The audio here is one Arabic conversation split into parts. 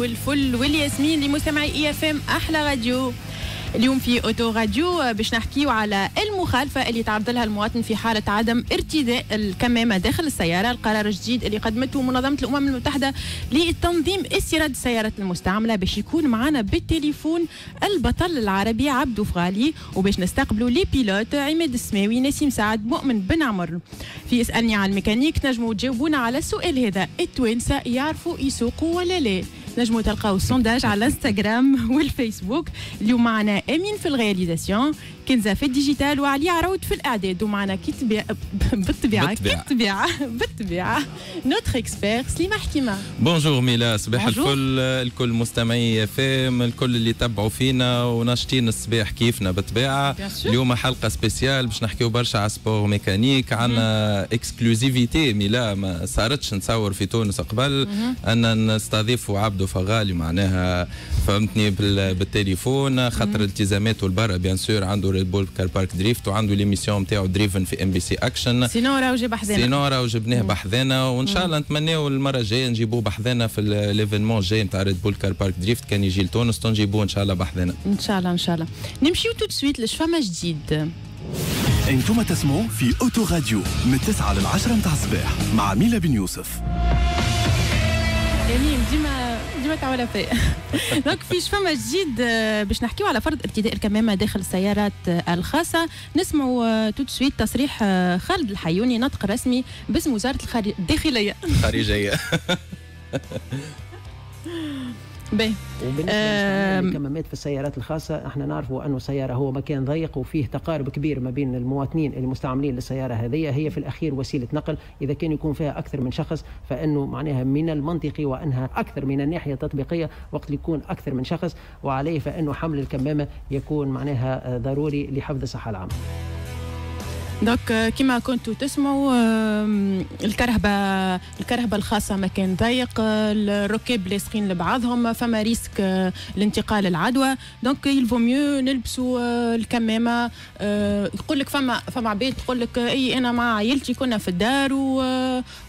والفل. والياسمين لمستمعي إي إف إم أحلى راديو. اليوم في أوتو راديو باش نحكيو على المخالفة اللي تعرض لها المواطن في حالة عدم ارتداء الكمامة داخل السيارة. القرار الجديد اللي قدمته منظمة الأمم المتحدة لتنظيم استيراد السيارات المستعملة باش يكون معنا بالتليفون البطل العربي عبدو فغالي. وباش نستقبلوا les pilotes عماد السماوي نسيم سعد مؤمن بن عمر. في اسألني على الميكانيك نجموا تجاوبونا على السؤال هذا. التوانسة يعرفوا يسوقوا ولا لا؟ نجموا تلقاو ال sondage على الانستغرام والفيسبوك. اليوم معنا أمين في ال réalisation كنزة في ال digital وعلي عراود في الإعداد. ومعنا كي طبيعه بالطبيعة كي طبيعه بالطبيعة. notre expert سليمه حكيمه bonjour ميلا صباح الفل. الكل مستمعي فام الكل اللي تبعوا فينا. وناشطين الصباح كيفنا؟ بالطبيعة. اليوم حلقة spéciale باش نحكيو برشا على sport mécanique عندنا exclusivité ميلا ما صارتش نصور في تونس قبل. أن نستضيفوا عبدو فغالي معناها. فهمتني بالتليفون خاطر التزاماته البرا bien sûr عنده ريد بول كار بارك دريفت وعنده l'émission نتاعو دريفن في ام بي سي اكشن sinon راهو جاب حذانا sinon راهو جبناه بحذانا وإن شاء الله نتمناو المرة الجاية نجيبوه بحذانا في l'événement الجاي نتاع ريد بول كار بارك دريفت كان يجي لتونس تنجيبوه إن شاء الله بحذانا. إن شاء الله إن شاء الله. نمشيو tout de suite لشفما جديد. أنتم تسمعوا في أوتو راديو من 9 ل 10 متاع الصباح مع ميلا بن يوسف. يعني ديما ديما تعملها فيا donc في فما جديد باش نحكيو على فرض ارتداء الكمامة داخل السيارات الخاصة. نسمعوا tout de suite تصريح خالد الحيوني نطق رسمي باسم وزارة الداخلية. خارجيه باهي وبالنسبة للكمامات في السيارات الخاصة إحنا نعرفوا أنه السيارة هو مكان ضيق وفيه تقارب كبير ما بين المواطنين المستعملين للسيارة هذه. هي في الأخير وسيلة نقل. إذا كان يكون فيها أكثر من شخص فإنه معناها من المنطقي وأنها أكثر من الناحية التطبيقية وقت يكون أكثر من شخص وعليه فإنه حمل الكمامة يكون معناها ضروري لحفظ الصحة العامة. donc كما كنتوا تسمعوا الكرهبة الكرهبة الخاصة مكان ضيق الركاب لاصقين لبعضهم فما risque لانتقال العدوى. donc il vaut mieux نلبسوا الكمامة يقول لك فما فما عباد تقول لك إي أنا مع عائلتي كنا في الدار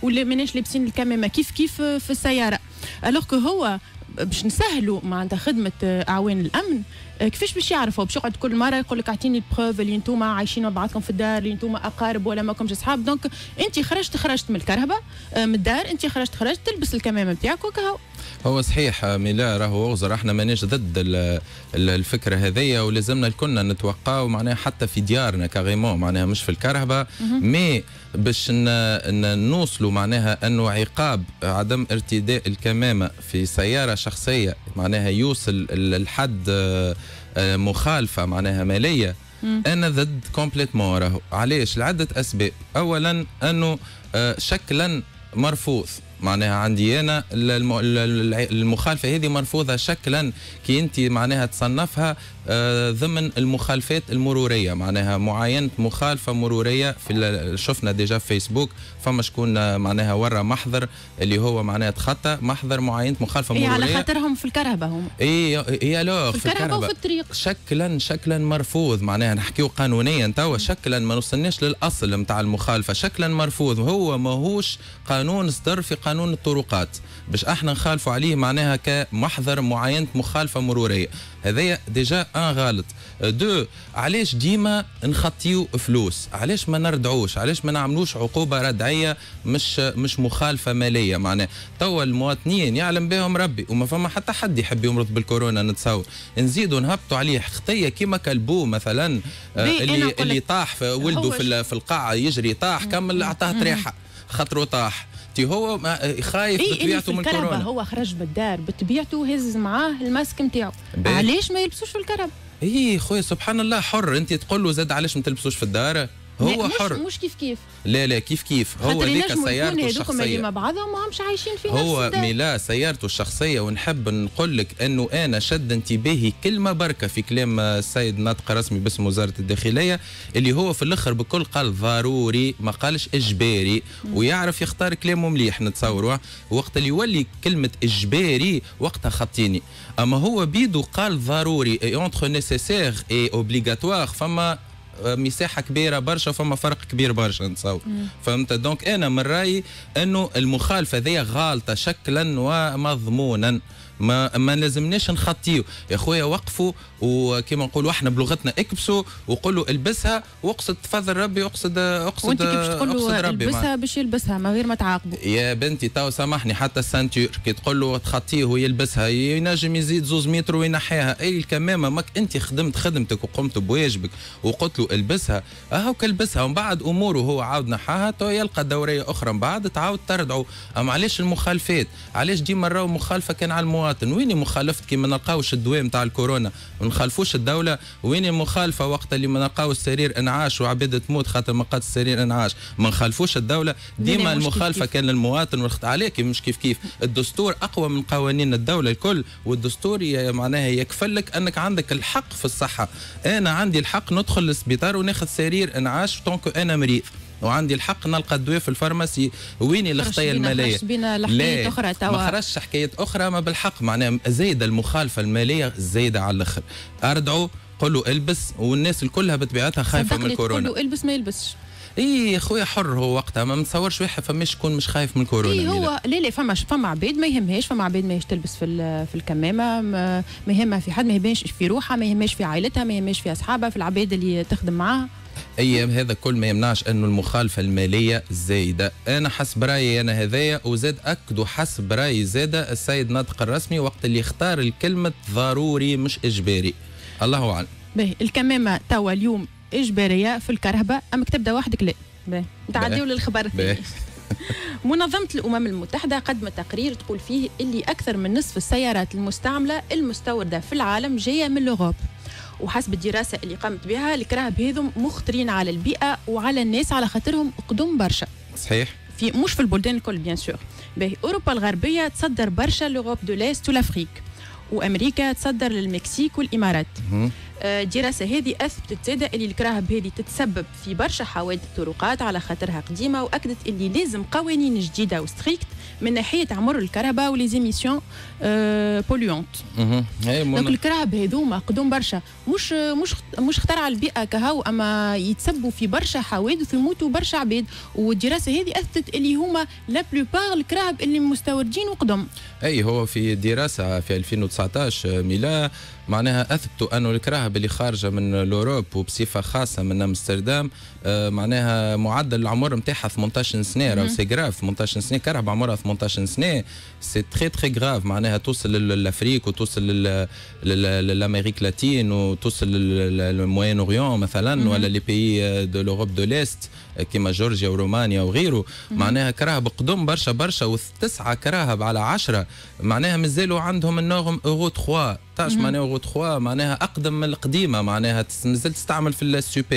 ولا ماناش لابسين الكمامة. كيف كيف في السيارة؟ alors هو باش نسهلوا معناتها خدمة أعوان الأمن كيفاش باش يعرفوا؟ باش يقعد كل مرة يقول لك أعطيني ال preuve اللي أنتم عايشين مع بعضكم في الدار اللي أنتم أقارب ولا ماكمش أصحاب. donc انت خرجت خرجت من الكرهبة من الدار انت خرجت خرجت تلبس الكمامة بتاعك وكهو. هو صحيح ميلا راهو اغزر إحنا ماناش ضد الفكرة هذيا ولازمنا الكلنا نتوقعوا معناها حتى في ديارنا carrément معناها مش في الكرهبه mais باش نوصلوا معناها انه عقاب عدم ارتداء الكمامة في سيارة شخصية معناها يوصل الحد مخالفة معناها مالية. أنا ضد complètement راهو. علاش؟ لعدة أسباب. اولا أنه شكلا مرفوض. معناها عندي أنا المخالفة هذه مرفوضة شكلا كي أنت معناها تصنفها ضمن المخالفات المرورية. معناها معاينة مخالفة مرورية في شفنا déjà في فيسبوك فما شكون معناها ورا محضر اللي هو معناها تخطى محضر معاينة مخالفة إيه مرورية. على خاطرهم في الكرهبه هم. اي اي alors في الكرهبه وفي الطريق. شكلا شكلا مرفوض. معناها نحكيو قانونيا توا شكلا ما نوصلناش للأصل نتاع المخالفة. شكلا مرفوض. هو ماهوش قانون صدر في قانون الطرقات. باش إحنا نخالفوا عليه معناها كمحضر معاينه مخالفة مرورية. هذايا déjà ان غلط deux علاش ديما نخطيو فلوس؟ علاش ما نردعوش؟ علاش ما نعملوش عقوبة ردعية مش مش مخالفة مالية معناها؟ توا المواطنين يعلم بهم ربي وما فما حتى حد يحب يمرض بالكورونا نتصور. نزيدوا نهبطوا عليه خطية كيما كلبو مثلا اللي اللي طاح في ولده في, في القاعة يجري طاح كمل أعطاه ريحه خاطره طاح. هو خايف إيه بطبيعته من كورونا. هو خرج بالدار بطبيعته هز معاه الماسك نتاعو علاش ما يلبسوش في الكرب؟ اي خويا سبحان الله حر. أنت تقول له زاد علاش ما تلبسوش في الدار؟ هو مش حر. مش كيف كيف. لا لا كيف كيف؟ هو ليك سيارته الشخصية. اللي مع بعضهم ما همش عايشين في هو ميلا سيارته الشخصية ونحب نقول لك إنه أنا شد انتباهي كلمه بركة في كلام السيد ناطق رسمي باسم وزارة الداخلية اللي هو في الأخر بكل قال ضروري ما قالش إجباري ويعرف يختار كلامه مليح نتصوروا. وقت اللي يولي كلمة إجباري وقتها خطيني أما هو بيدو قال ضروري اي entre nécessaire et obligatoire فما مساحة كبيرة برشا فما فرق كبير برشا نتصور. فهمت؟ donc أنا من رأيي أنه المخالفة ذي غالطة شكلا ومضمونا. ما ما لازمناش نخطيو. يا خويا وقفوا وكما نقولوا إحنا بلغتنا اكبسوا وقولوا البسها واقصد تفضل ربي اقصد اقصد وانت كيفاش تقول اقصد له ربي البسها باش يلبسها من غير ما تعاقبه يا بنتي تو سامحني حتى ال ceinture كي تقول له تخطيه ويلبسها ينجم يزيد زوز متر وينحيها. أي الكمامة ماك أنت خدمت خدمتك وقمت بواجبك وقلت له البسها. اهو كلبسها ومن بعد أموره هو عاود نحاها تو يلقى دورية أخرى من بعد تعاود تردعوا أما علاش المخالفات؟ علاش ديما راهو مخالفة كان على المواطن وين مخالفتك ما نلقاوش الدواء نتاع الكورونا؟ ما نخالفوش الدولة. وين المخالفه وقت اللي ما نلقاو السرير انعاش وعباد تموت خاطر ما قاد السرير انعاش. ما نخالفوش الدولة. ديما كيف. كان للمواطن والخط عليك مش كيف كيف. الدستور أقوى من قوانين الدولة الكل والدستور معناها يكفلك أنك عندك الحق في الصحة. أنا عندي الحق ندخل للسبيطار وناخذ سرير انعاش طونكو أنا مريض. وعندي الحق نلقى الدواء في الفارماسي. ويني الخطايا المالية؟ لا، أخرى توا. ما خرجش حكايات أخرى ما بالحق. معناها زايدة المخالفة المالية زايدة على الآخر. اردعوا قولوا إلبس والناس الكلها بطبيعتها خايفة من تقول الكورونا. له إلبس ما يلبسش. اي يا خويا حر هو وقتها ما متصورش واحد فماش يكون مش خايف من الكورونا اي. هو لا لا فما فما عباد ما يهمهاش فما عباد ما يهمش تلبس في في الكمامة ما ما يهمها في حد ما يهمهاش في روحها ما يهمهاش في عائلتها ما يهمهاش في أصحابها في العباد اللي تخدم معاها. أيام هذا كل ما يمنعش انه المخالفة المالية زايدة. أنا حسب رأيي أنا هذايا وزاد اكدوا حسب رأيي زاد السيد ناطق الرسمي وقت اللي اختار الكلمة ضروري مش إجباري. الله أعلم. باهي الكمامة توا اليوم إجبارية في الكرهبة أمك تبدا وحدك لا. باهي. للخبر. الثاني. منظمة الأمم المتحدة قدمت تقرير تقول فيه اللي أكثر من نصف السيارات المستعملة المستوردة في العالم جاية من الأوروب. وحسب الدراسة اللي قامت بها الكراهب هذم مخطرين على البيئة وعلى الناس على خاطرهم قدم برشا. صحيح. في مش في البلدان الكل bien sûr باهي أوروبا الغربية تصدر برشا l'Europe de l'Est و l'Afrique وأمريكا تصدر للمكسيك والإمارات. آه، الدراسه هذه أثبتت زاده اللي الكراهب هذه تتسبب في برشا حوادث طرقات على خاطرها قديمة وأكدت اللي لازم قوانين جديدة و strictes من ناحية عمر الكرهبة و les émissions polluantes مهم. هي donc. الكراهب هذوما قدوم برشا مش مش مش على البيئة كهو أما يتسبوا في برشا حوادث ويموتوا برشا عباد والدراسة هذه أثبتت اللي هما la plupart الكراهب اللي مستوردين وقدم أي هو في دراسة في 2019 ميلا معناها أثبتوا انه الكراهب اللي خارجة من ال Europe وبصفة خاصة من أمستردام آه، معناها معدل العمر نتاعها 18 سنة راهو c'est grave 18 سنة كرهبه عمرها 18 سنة c'est très très grave معناها توصل l'Afrique وتوصل لل- لل- ل l'Amérique latine وتوصل لل- لل Moyen-Orient مثلا ولا les pays de l'Europe de l'Est كيما جورجيا ورومانيا وغيره. معناها كراهب قدم برشا برشا وتسعة كراهب على عشرة. معناها مازالوا عندهم ال norme Euro 3 تعرف معناها اورو 3 معناها أقدم من القديمة. معناها مازال تستعمل في السوبر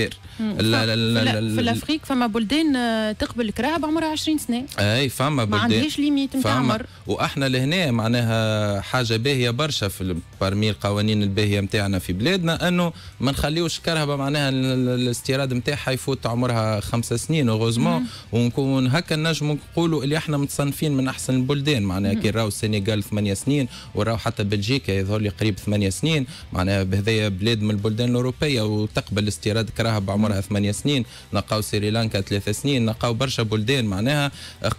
ال- ال- ال- في, ال- في ال Afrique فما بلدان آه، تقبل الكراهب عمرها 20 سنة. أي فما ما بلدان. عندهاش limite نتاع عمر. وأحنا لهنا معناها حاجة باهية برشا في parmi القوانين الباهية نتاعنا في بلادنا إنه ما نخليوش الكرهبه معناها ال- ال- الاستيراد نتاعها يفوت عمرها خمسة سنين heureusement ونكون هكا نجم نقولوا اللي إحنا متصنفين من أحسن البلدان. معناها كي راهو السنغال ثمانية سنين وراهو حتى بلجيكا يظهر لي قريب ثمانية سنين. معناها بهذايا بلاد من البلدان الأوروبية وتقبل استيراد كراهب عمرها ثمانية سنين. نلقاو سريلانكا ثلاثة سنين نلقاو برشا بلدان. معناها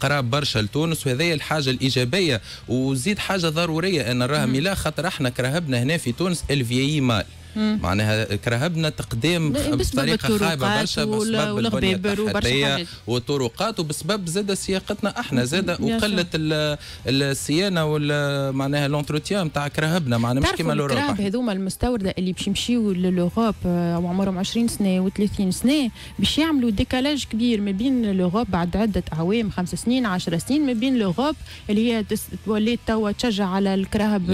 قراب برشا لتونس وهذه الحاجة الإيجابية. وزيد حاجة ضرورية أن راها ميلا خاطر إحنا كرهبنا هنا في تونس vieillit mal. معناها كرهبنا تقدم بطريقة خايبة برشا بسبب حاجات. والطرقات وبسبب زاد سياقتنا إحنا زاد وقله ال- الصيانة وال معناها l'entretien نتاع كرهبنا معناها مش كيما تعرفوا الأوروبا. الكراهب هذوما المستوردة اللي باش يمشيو لل Europe آه، وعمرهم 20 سنة و30 سنة باش يعملوا décalage كبير ما بين ال Europe بعد عدة أعوام خمس سنين 10 سنين ما بين ال Europe اللي هي ولات توا تشجع على الكراهب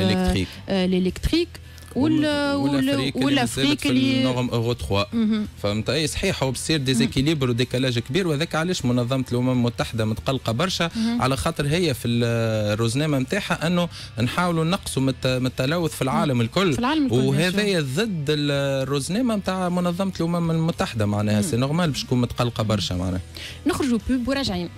آه، ال électrique. وال Afrique اللي اورو 3 مهم. فهمت؟ صحيح هو بصير déséquilibre و décalage كبير وهذاك علاش منظمة الأمم المتحدة متقلقة برشا على خاطر هي في الروزنامة نتاعها أنه نحاولوا نقصوا من التلوث في العالم الكل. في العالم الكل، وهذا ضد الروزنامة نتاع منظمة الأمم المتحدة معناها. c'est normal باش تكون متقلقة برشا معناها. نخرجوا pub وراجعين.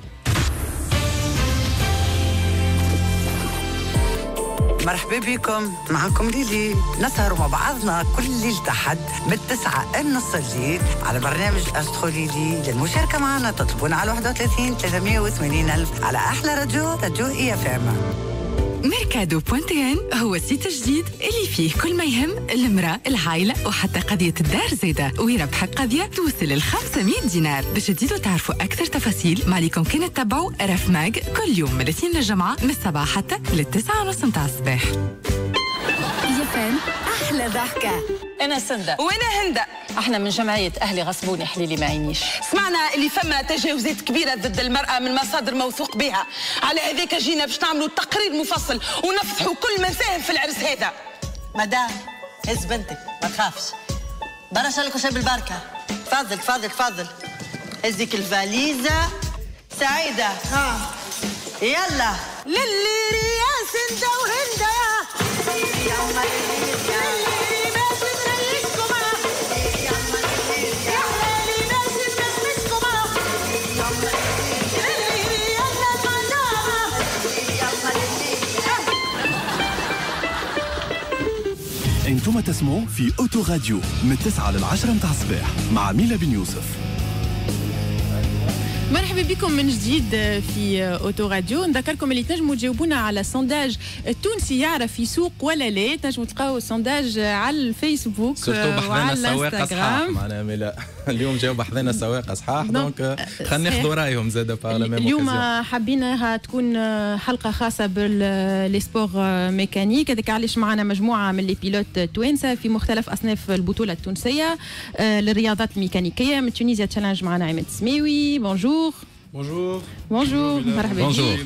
مرحبا بكم. معكم ليلي. نسهروا مع بعضنا كل ليلة أحد من التسعة النص الليل على برنامج أسترو ليلي. للمشاركة معنا تطلبونا على 31 380 ألف على أحلى راديو راديو إي إف ميركادو point tn هو ال site الجديد اللي فيه كل ما يهم المرأة العائلة وحتى قضية الدار زادة ويربحك قضية توصل ل 500 دينار. باش تزيدوا تعرفوا أكثر تفاصيل ما عليكم كان تتبعوا رف ماج كل يوم من الاثنين للجمعة من الصباح حتى للتسعة ونص متاع الصباح. أحلى ضحكة. أنا سندة. وأنا هندة. أحنا من جمعية أهلي غصبوني حليلي ما عينيش. سمعنا اللي فما تجاوزات كبيرة ضد المرأة من مصادر موثوق بها. على هذاك جينا باش نعملوا تقرير مفصل ونفضحوا كل من ساهم في العرس هذا. مدام هز بنتك ما تخافش. برا شالك وشاب البركة. تفضل تفضل تفضل. هزك الفاليزة. سعيدة. ها. يلا. للي رياس انت وهندا تسمعوا في أوتو راديو من 9 لل 10 متاع الصباح مع ميلا بن يوسف. مرحبا بكم من جديد في أوتو راديو. نذكركم اللي تنجموا تجاوبونا على ال sondage التونسي يعرف يسوق ولا لا. تنجموا تلقاو ال sondage على الفيسبوك سواق صحاح معناها اليوم جاو بحذنا سواق صحاح donc خلينا ناخذوا رأيهم زاد اليوم حبيناها تكون حلقة خاصة ب les sports mécaniques. هذاك علاش معنا مجموعة من les pilotes توانسة في مختلف أصناف البطولة التونسية للرياضات الميكانيكية. من Tunisia Challenge معنا عماد سماوي bonjour bonjour bonjour مرحبا bonjour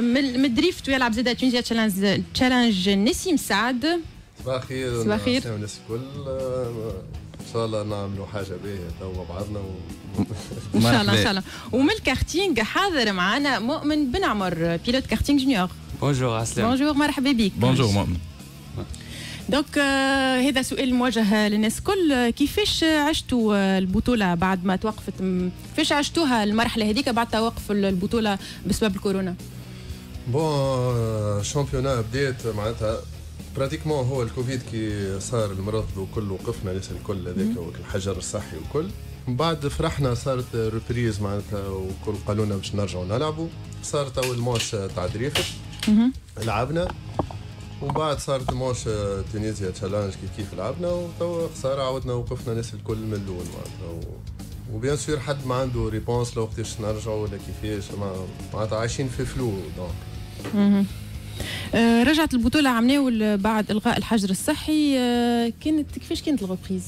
من ال drift ويلعب زاد Tunisia Challenge Challenge نسيم سعد صباح الخير صباح الخير الناس الكل إن شاء الله نعملوا حاجة باهيه توا بعضنا و... إن شاء الله إن شاء الله. ومن الكارتينج حاضر معنا مؤمن بن عمر pilote karting junior. bonjour عسلامة bonjour مرحبا بك. bonjour مؤمن. donc آه هذا سؤال موجه للناس الكل كيفاش عشتوا البطولة بعد ما توقفت؟ كيفاش عشتوها المرحلة هذيك بعد توقف البطولة بسبب الكورونا؟ bon championnat بديت معناتها pratiquement هو الكوفيد كي صار المرض وكل وقفنا الناس الكل هذاك الحجر الصحي وكل. من بعد فرحنا صارت reprise معناتها وكل قالوا لنا باش نرجعوا نلعبوا. صارت اول manche تاع drift لعبنا. ومن بعد صارت ال manche Tunisia Challenge كيف كيف لعبنا وتوا خساره عاودنا وقفنا ناس الكل من الأول معناتها و bien sûr حد ما عنده réponse لو وقتاش نرجعوا ولا كيفاش معناتها عايشين في flou donc آه رجعت البطولة عمناو بعد إلغاء الحجر الصحي آه كانت كيفاش كانت ال reprise؟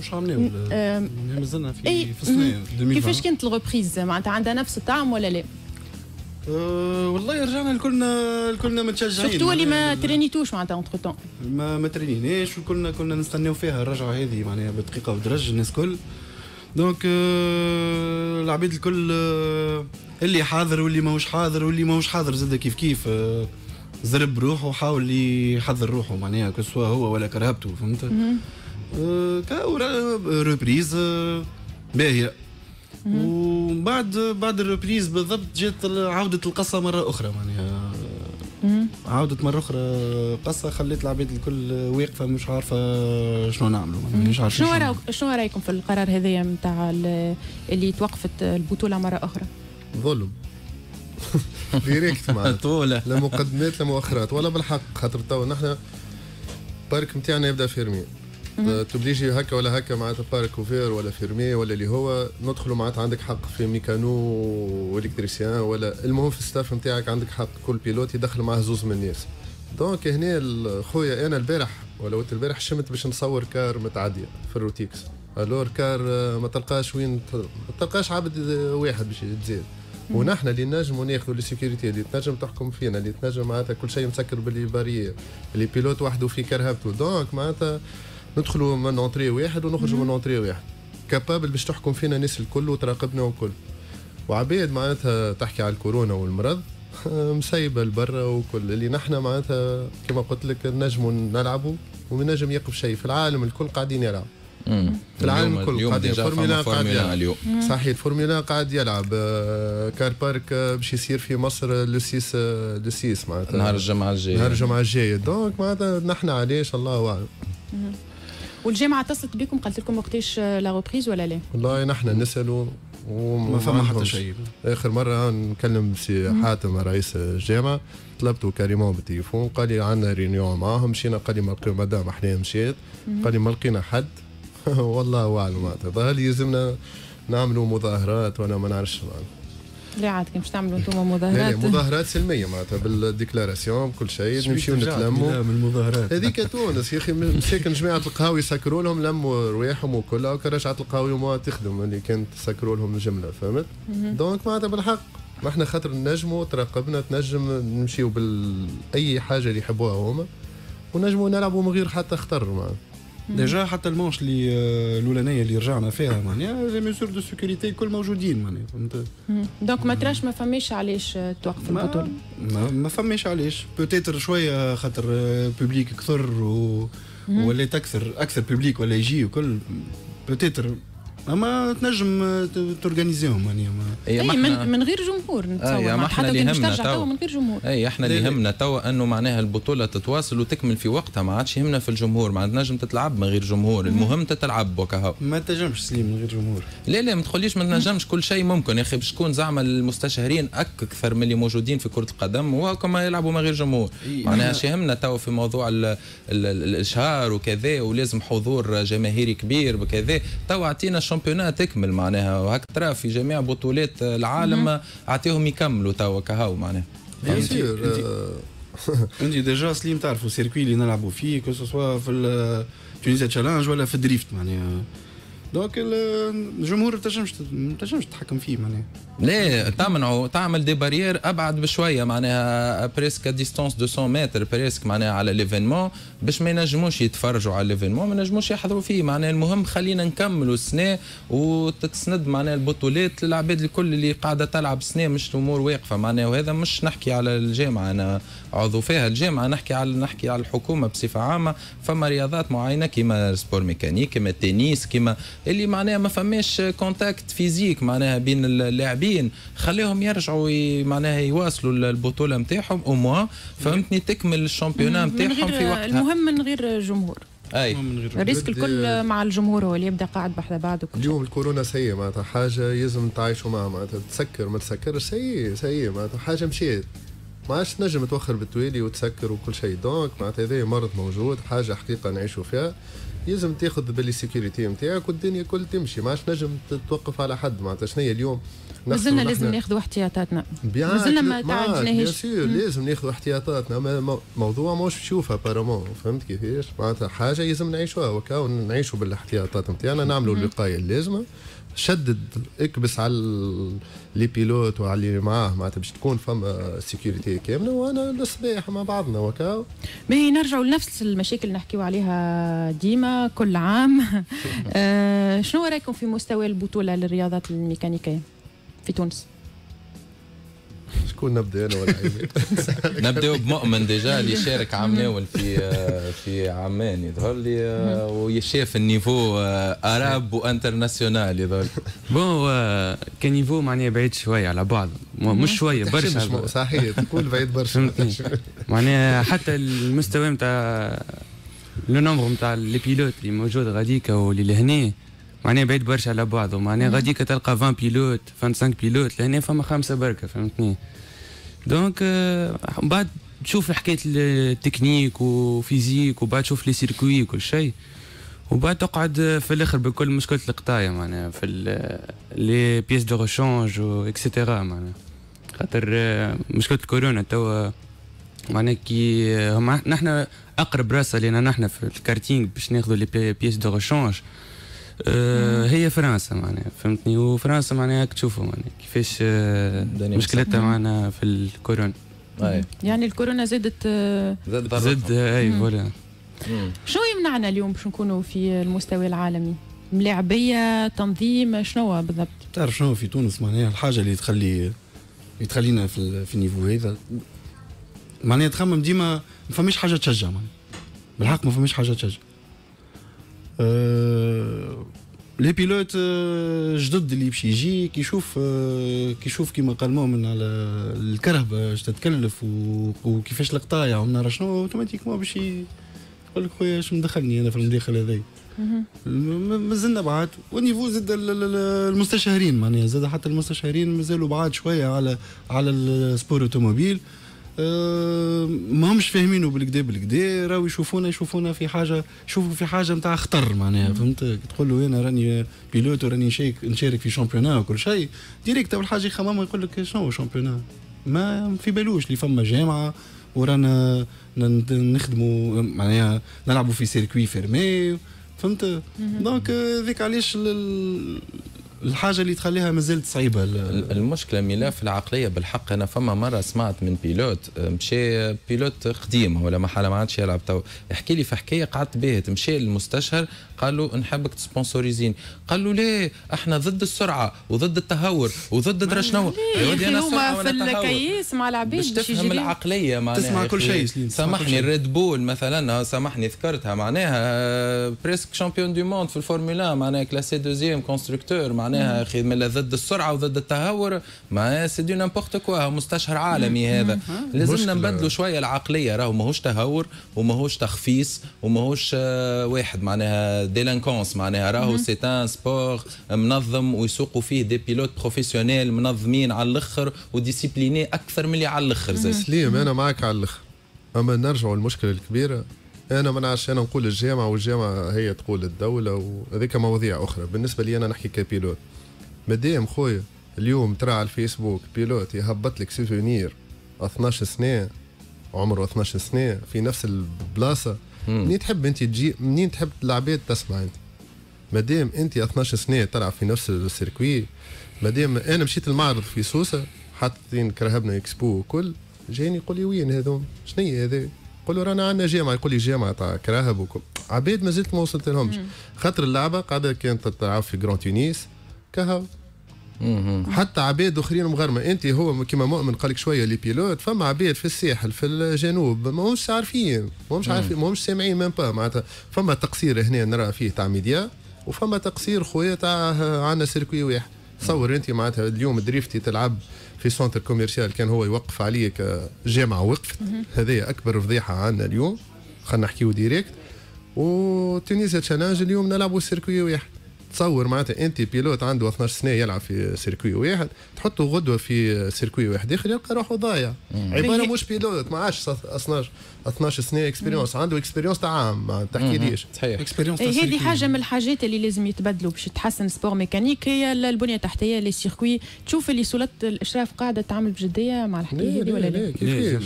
مش عمناو آه مازلنا في في السنة كيفاش كانت ال reprise معناتها عندها نفس الطعم ولا لا؟ أه والله رجعنا الكلنا الكلنا متشجعين شفتوا اللي ما ترينيتوش معناتها entre temps ما ما ترينيناش وكلنا كنا نستناو فيها الرجعة هذه معناها بدقيقة ودرج الناس الكل donc أه العباد الكل أه اللي حاضر واللي ماهوش حاضر واللي ماهوش حاضر زاد كيف كيف أه زرب روحه وحاول يحضر روحه معناها كسوا هو ولا كرهبته فهمت؟ أه reprise باهية. وبعد بعد ال reprise بالضبط جات عودة القصة مرة أخرى معناها. عودة مرة أخرى قصة خليت العباد الكل واقفة مش عارفة شنو نعملوا مش عارفة شنو رايك شنو رأيكم في القرار هذايا نتاع اللي توقفت البطولة مرة أخرى؟ ظلم. direct معناتها طول. لا مقدمات لا مؤخرات ولا بالحق خاطر توا نحن بارك نتاعنا يبدأ فيرمي تبليجي هكا ولا هكا معناتها بارك أوفير ولا فيرمي ولا اللي هو ندخلوا معناتها عندك حق في ميكانو والكتريسيان ولا. المهم في الستاف نتاعك عندك حق كل بيلوت يدخل معاه زوز من الناس. دونك هنا خويا أنا البارح ولا قلت البارح شمت باش نصور كار متعديه في الروتيكس. ألور كار ما تلقاش وين ما تلقاش عبد واحد باش يتزاد. ونحن اللي نجموا ناخذوا السيكوريتي اللي تنجم تحكم فينا اللي تنجم معناتها كل شيء مسكر باللي بارير. اللي pilote وحده في كرهبته donc معناتها ندخلوا من entrée واحد ونخرجوا من entrée واحد. capable باش تحكم فينا الناس الكل وتراقبنا والكل وعباد معناتها تحكي على الكورونا والمرض مسيبة لبرا وكل. اللي نحن معناتها كما قلت لك نجموا نلعبوا وما نجم يقف شيء. في العالم الكل قاعدين يلعبوا في العالم الكل قاعدين. فورمولا قاعد يلعب. اليوم. صحيح الفورمولا قاعد يلعب. car park باش يصير في مصر le six le six معناتها. نهار الجمعة الجايه نهار الجمعة الجايه donc معناتها نحن علاش الله أعلم. والجامعة اتصلت بكم قالت لكم وقتاش la reprise ولا لا؟ والله نحن نسالوا وما فما حتى شيء. آخر مرة نكلم سي حاتم رئيس الجامعة طلبته كريمون بالتليفون قال لي عندنا réunion معاهم مشينا قال لي ما لقينا مدام إحنا مشيت. قال لي ما لقينا حد. والله أعلم معناتها ظهر لي يلزمنا نعملوا مظاهرات وأنا ما نعرفش معناتها لا عاد كي باش تعملوا أنتم مظاهرات. لا مظاهرات سلمية معناتها بال déclaration بكل شيء نمشيو نتلموا. من المظاهرات. هذيك تونس يا أخي مساكن جماعة القهاوي سكروا لهم لموا رواحهم وكلها وكان رجعت القهاوي وما تخدم اللي كانت سكروا لهم الجملة فهمت؟ donc معناتها بالحق ما إحنا خاطر نجموا تراقبنا تنجم نمشيو بال أي حاجة اللي يحبوها هما ونجموا نلعبوا من غير حتى خطر معناتها. déjà حتى ال manche اللي آه، الأولانية اللي رجعنا فيها معناها les mesures de sécurité الكل موجودين معناها فهمت؟ donc ما تراش ما فماش علاش توقف البطولة. ما, ما فماش علاش peut-être شوية خاطر آه، public كثر و ولات أكثر أكثر public ولا يجي وكل. peut-être أما تنجم t'organiser هم معناها ما- إيه، اي ما من, من غير جمهور نتصور آه، يا ما معناتها. حتى اللي يهمنا ترجع تو. توا من غير جمهور اي إحنا اللي. يهمنا توا إنه معناها البطولة تتواصل وتكمل في وقتها ما عادش يهمنا في الجمهور ما نجم تتلعب من غير جمهور المهم تتلعب وكهو ما تنجمش سليم من غير جمهور لا لا ما تقوليش ما تنجمش كل شيء ممكن يا أخي باش تكون زعما المستشهرين أكثر من اللي موجودين في كرة القدم وكما يلعبوا من غير جمهور إيه. معناها شي يهمنا توا في موضوع ال ال ال الإشهار وكذا ولازم حضور جماهيري كبير بكذا توا أعطينا ال championnat تكمل معناها. وهك ترى في جميع بطولات العالم أعطيهم يكملوا توا كهو معناها. bien sûr انت déjà سليم تعرفوا ال circuit اللي نلعبوا فيه que ce soit في ال Tunisia Challenge ولا في ال drift معناها. donc ال- الجمهور ما تنجمش ما تنجمش تتحكم فيه معناها. لا تمنعوا تعمل des barrières أبعد بشوية معناها presque distance 200 متر presque معناها على l'événement باش ما ينجموش يتفرجوا على l'événement ما ينجموش يحضروا فيه. معناها المهم خلينا نكملوا السنة وتتسند معناها البطولات للعباد الكل اللي قاعدة تلعب سنة مش الأمور واقفة معناها وهذا مش نحكي على الجامعة أنا. عضو فيها الجامعة. نحكي على نحكي على الحكومة بصفة عامة. فما رياضات معينة كيما sport mécanique كيما التنس كيما اللي معناها ما فماش contact physique معناها بين اللاعبين. خليهم يرجعوا معناها يواصلوا البطولة نتاعهم أو موا فهمتني؟ تكمل ال championnat نتاعهم في وقتها. المهم من غير جمهور. أي. ال risque الكل مع الجمهور هو اللي يبدأ قاعد بحذا بعض وكل. اليوم الكورونا سيئة معناتها حاجة يلزم تعيشوا معها معناتها تسكر ما تسكرش سيئة سيئة معناتها حاجة مشيت. ما عادش تنجم توخر بالتوالي وتسكر وكل شيء. donc معناتها هذا مرض موجود حاجة حقيقة نعيشوا فيها. يلزم تاخذ بال les sécurités نتاعك والدنيا كل تمشي. ما عادش نجم توقف على حد. معناتها شنو هي اليوم مازلنا لازم ناخذوا احتياطاتنا. مازلنا mesures لازم ناخذ احتياطاتنا. ما مو- موضوع ماهوش تشوفها apparemment فهمت كيفاش؟ معناتها حاجة لازم نعيشوها. وكا ونعيشوا بالاحتياطات نتاعنا نعملوا الوقايه اللازمة. شدد اكبس على les pilotes وعلى اللي معاه معناتها باش تكون فما sécurité كاملة وأنا الصباح مع بعضنا وكا. باهي نرجعوا لنفس المشاكل اللي نحكيو عليها ديما كل عام. آه، شنو رايكم في مستوى البطولة للرياضات الميكانيكية في تونس؟ شكون نبدأ أنا ولا نبداو بمؤمن déjà اللي شارك عام ناول في آه، في عمان يظهر لي آه، ويشاف ال niveau آه، arabe و international يظهر لي. bon هو ك niveau معناها بعيد شوية على بعض مش شوية برشا صحيح تقول بعيد برشا. معناها حتى المستوى نتاع le nombre نتاع les pilotes اللي موجود غاديكا واللي لهنا معناها بعيد برشا على بعضه معناها غاديكا تلقى 20 pilotes 25 pilotes لهنا فما خمسة بركة فهمتني. donc آه، بعد تشوف حكايه ال technique و physique وبعد تشوف les circuits وكل شيء وبعد تقعد في الآخر بكل مشكله القطايع معناها في les pièces de rechange et cetera معناها خاطر مشكله الكورونا توا معناها كي آه، هم نحن اقرب راسه لنا نحن في الكارتينغ باش ناخذوا les piè- pièces de rechange آه، هي فرنسا معناها فهمتني وفرنسا معناها هاك تشوفوا معناها كيفاش آه، مشكلتها. معنا في الكورونا أي. يعني الكورونا زادت آه، زاد ضربهم. زد أي. voilà. شنو يمنعنا اليوم باش نكونوا في المستوى العالمي ملاعبية تنظيم شنو بالضبط تعرف شنو في تونس معناها الحاجة اللي تخلي اللي تخلينا في, في ال niveau هذا معناها تخمم ديما ما فماش حاجة تشجع معناها بالحق ما فماش حاجة تشجع les pilotes جدد اللي باش يجي كي يشوف آه، كي يشوف كيما قال مؤمن على الكرهبه اش تتكلف وكيفاش القطايع ومنعرف شنو automatiquement باش يقول لك خويا إيش مدخلني أنا في المداخل هذايا. مازلنا بعاد. و niveau زاد المستشارين معناها زاد حتى المستشارين مازالوا بعاد شوية على على ال sport automobile أه ما همش فاهمينه بالكدا بالكدا راهو يشوفونا يشوفونا في حاجة يشوفوا في حاجة نتاع خطر معناها فهمت؟ تقول له أنا راني pilote وراني نشارك نشارك في championnat وكل شيء direct أول حاجة يخمم يقول لك شنو هو championnat ما في بالوش اللي فما جامعة ورانا نخدموا معناها نلعبوا في circuit fermé فهمت؟ donc ذيك علاش الحاجة اللي تخليها مازالت صعيبة. المشكلة ملف العقلية بالحق أنا فما مرة سمعت من pilote مشى pilote قديم ولا محل ما عادش يلعب تو. يحكي لي في حكاية قعدت باهت مشى للمستشفى قال له نحبك تسبونسوريزني. قال له ليه؟ إحنا ضد السرعة وضد التهور وضد درا شنو هما في الكيس مع العبيد باش تفهم العقلية معناها تسمع كل شيء سامحني ريد بول مثلا سامحني ذكرتها. معناها presque champion du monde في الفورمولا. معناها classé deuxième constructeur معناها أخي ضد السرعة وضد التهور. mais c'est du n'importe quoi مستشعر عالمي هذا. لازمنا نبدلوا شوية العقلية. راهو ماهوش تهور وماهوش تخفيس وماهوش واحد. معناها délinquance معناها راهو c'est un sport منظم ويسوقوا فيه des pilotes professionnels منظمين على الأخر و discipliné أكثر من اللي على الأخر. سليم أنا معك على الأخر. أما نرجعوا المشكلة الكبيرة أنا ما نعرفش أنا نقول الجامعة والجامعة هي تقول الدولة وهذيك مواضيع أخرى. بالنسبة لي أنا نحكي ك pilote. مادام خويا اليوم ترى على الفيسبوك pilote يهبط لك souvenir 12 سنة عمره 12 سنة في نفس البلاصة. منين تحب انت تجي منين تحب العباد تسمع انت؟ مادام انت 12 سنة تلعب في نفس ال circuit مادام أنا مشيت المعرض في سوسة حاطين كرهبنا اكسبو وكل جاني يقول لي وين هذوم شنو هذا قول له رانا عندنا جامعة يقول لي جامعة تاع كراهب وكل. عباد ما زلت ما وصلت لهمش. خاطر اللعبة قاعدة كانت تلعب في Grand Tunis كهو حتى عباد اخرين مغرمه انت هو كما مؤمن قال لك شوية les pilotes فما عباد في الساحل في الجنوب ما همش عارفين ما همش عارفين ما همش سامعين même pas معناتها فما تقصير هنا نرى فيه تاع ميديا وفما تقصير خويا تاع عندنا circuit واحد. تصور انت معناتها اليوم drifteur تلعب في centre commercial كان هو يوقف عليك جامعة وقفت. هذه أكبر فضيحة عندنا اليوم خلينا نحكيو direct و Tunisia Challenge اليوم نلعبوا circuit واحد. تصور معناتها أنت pilote عنده 12 سنة يلعب في circuit واحد تحطه غدوة في circuit واحد آخر يلقى روحه ضايع. عبارة مش pilote ما عادش 12 12 سنة expérience عنده expérience تاع عام ما تحكيليش صحيح. expérience هذه حاجة من الحاجات اللي لازم يتبدلوا باش تحسن sport mécanique هي البنية التحتية les circuits تشوف اللي سلطة الإشراف قاعدة تعمل بجدية مع الحكاية هذه ولا لا؟ كيفاش؟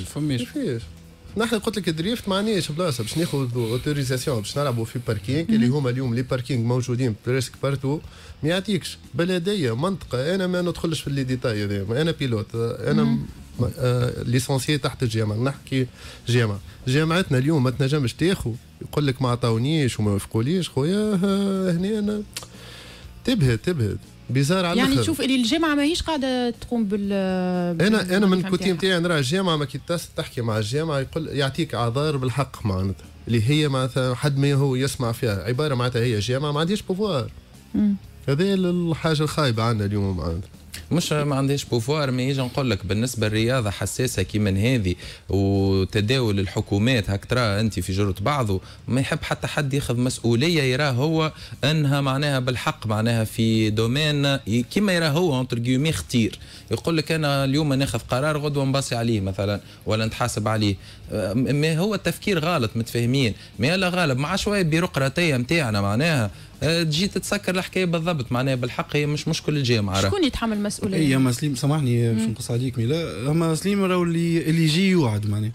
نحن قلت لك ال drift معناش بلاصة باش ناخذ autorisation باش نلعبوا في parking اللي هما اليوم les parkings موجودين presque partout ما يعطيكش. بلديه منطقة أنا ما ندخلش في les détails أنا pilote أنا licencié تحت الجامعة نحكي جامعة. جامعتنا اليوم ما تنجمش تاخذ يقول لك ما عطاونيش وما وافقوليش خويا هنا أنا تبهت تبهت bizarre على يعني تشوف اللي الجامعة ماهيش قاعدة تقوم بال أنا أنا من côté نتاعي نرى الجامعة ما كي تحكي مع الجامعة يقول يعطيك أعذار بالحق معناتها. اللي هي معناتها حد ما هو يسمع فيها. عبارة معناتها هي جامعة ما عندهاش pouvoir هذه الحاجة الخايبة عندنا اليوم معناتها. مش ما عندهاش بوفوار ما يجي نقول لك بالنسبة للرياضة حساسة كيما هذه وتداول الحكومات هك ترى أنت في جرة بعضه ما يحب حتى حد ياخذ مسؤولية يراه هو أنها معناها بالحق معناها في دومين كيما يراه هو انتر اختير يقول لك أنا اليوم ناخذ قرار غدوة نبصي عليه مثلا ولا نتحاسب عليه. ما هو التفكير غلط متفاهمين. ما لا غالب مع شوية بيروقراطية نتاعنا معناها. تجي تتسكر الحكاية بالضبط. معناها بالحق هي مش مشكل الجامعة شكون يتحمل المسؤولية؟ اي اما سليم سامحني باش نقص عليك ميلا أما سليم راهو اللي اللي يجي يوعد معناها.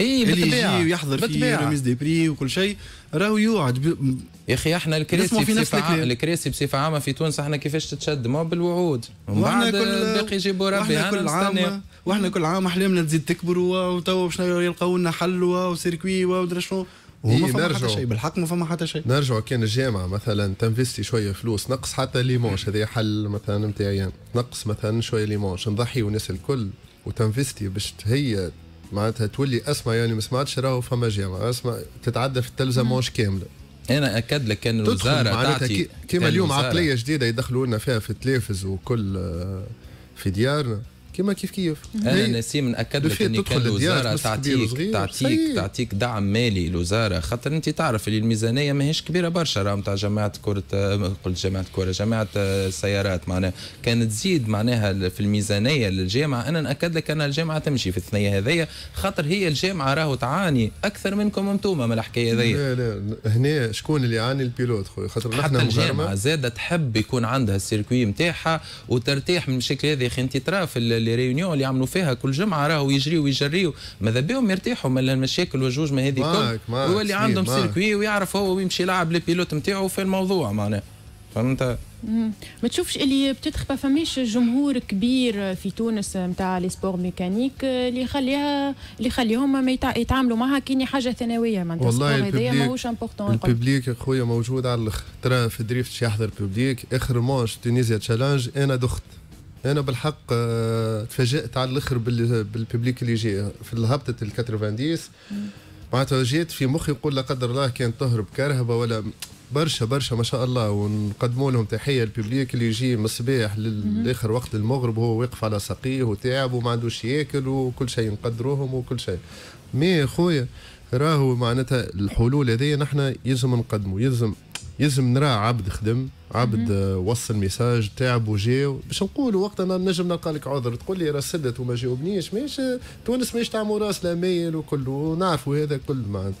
إي اللي يجي ويحضر في remise des prix وكل شيء راهو يوعد ب... يا أخي إحنا الكراسي بصفة عامه الكراسي بصفة عامة في تونس إحنا كيفاش تتشد؟ ما بالوعود. ومن بعد الباقي يجيبوا ربي إحنا كل عام وإحنا كل عام أحلامنا تزيد تكبر وتوا باش يلقاو لنا حل و circuit ودرا شنو. وما إيه فما حتى شيء بالحق ما فما حتى شيء. نرجعوا كان الجامعة مثلا تنفستي شوية فلوس نقص حتى ليمونش هذا حل مثلا نتاعي نقص مثلا شوية ليمونش نضحي الناس الكل وتنفستي باش هي معناتها تولي أسمع يعني ما سمعتش راهو فما جامعه أسمع تتعدى في التلفزه مونش كاملة. أنا أكد لك كان الوزارة تعطي كيما اليوم عقلية جديدة يدخلوا لنا فيها في التلفز وكل في ديارنا. كيما كيف كيف. أنا نسيم نأكد لك ان كان الوزارة تعطيك تعطيك تعطيك دعم مالي الوزاره خاطر أنت تعرف اللي الميزانية ماهيش كبيرة برشا راهم تاع جماعة كره قلت جماعة كرة جماعة السيارات معناها كانت تزيد معناها في الميزانية للجامعة. أنا نأكد لك أن الجامعة تمشي في الثنية هذيا خاطر هي الجامعة راهو تعاني أكثر منكم أنتم من الحكاية هذيا لا لا. هنا شكون اللي يعاني؟ ال pilote خويا. خاطر نحن الجامعة زادة تحب يكون عندها ال circuit نتاعها وترتاح من المشاكل هذه أخي أنت ترى في les réunions اللي يعملوا فيها كل جمعة راهو يجريوا ويجريوا ماذا بهم؟ يرتاحوا من المشاكل والجوج ما هذه كل ويولي عندهم circuit ويعرف هو ويمشي يلعب les pilotes نتاعو في الموضوع معناها. فهمت؟ ما تشوفش اللي بتتخ ما فماش جمهور كبير في تونس نتاع les sports mécaniques اللي يخليها اللي يخليهم ما يتعاملوا معها كيني حاجة ثانوية. معناتها والله هذايا ماهوش important ال public خويا موجود على الآخر ترى في drift يحضر public آخر ماتش Tunisia Challenge أنا دخت. أنا بالحق آه، تفاجأت على الآخر بالببليك اللي جي في هبطه ال 90 معناتها جيت في مخي يقول لا قدر الله كان تهرب كرهبه ولا برشا برشا ما شاء الله. ونقدموا لهم تحية الببليك اللي يجي من الصباح للآخر وقت المغرب وهو واقف على ساقيه وتعب وما عندوش ياكل وكل شيء نقدروهم وكل شيء. مي خويا راهو معناتها الحلول هذه نحن يلزم نقدموا يلزم يلزم نرى عبد خدم عبد وصل message تعب وجا باش نقولوا وقتها نجم نلقى لك عذر. تقول لي رسلت وما جاوبنيش. ماش تونس ماش تعمل راس لا mail وكل ونعرفوا هذا كل معناتها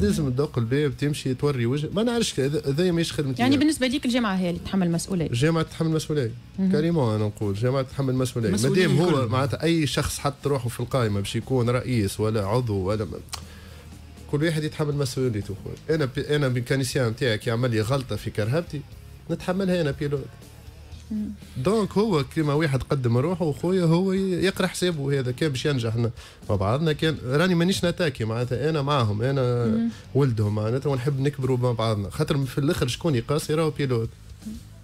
لازم تدق الباب تمشي توري وجه. ما نعرفش هذا ماهيش خدمتي يعني بالنسبة ليك الجامعة هي اللي تحمل المسؤولية. الجامعة تحمل المسؤولية. carrément أنا نقول الجامعة تحمل المسؤولية. مادام هو معناتها أي شخص حط روحه في القائمة باش يكون رئيس ولا عضو ولا كل واحد يتحمل مسؤوليته أنا بي أنا mécanicien نتاعك يعمل لي غلطة في كرهبتي نتحملها أنا pilote. donc هو كيما واحد قدم روحه وخويا هو يقرا حسابه هذا كان باش ينجح. مع بعضنا كان راني مانيش ن attaquer معناتها أنا معاهم أنا مم. ولدهم معناتها ونحب نكبروا مع بعضنا. خاطر في الأخر شكون يقاسي راهو pilote.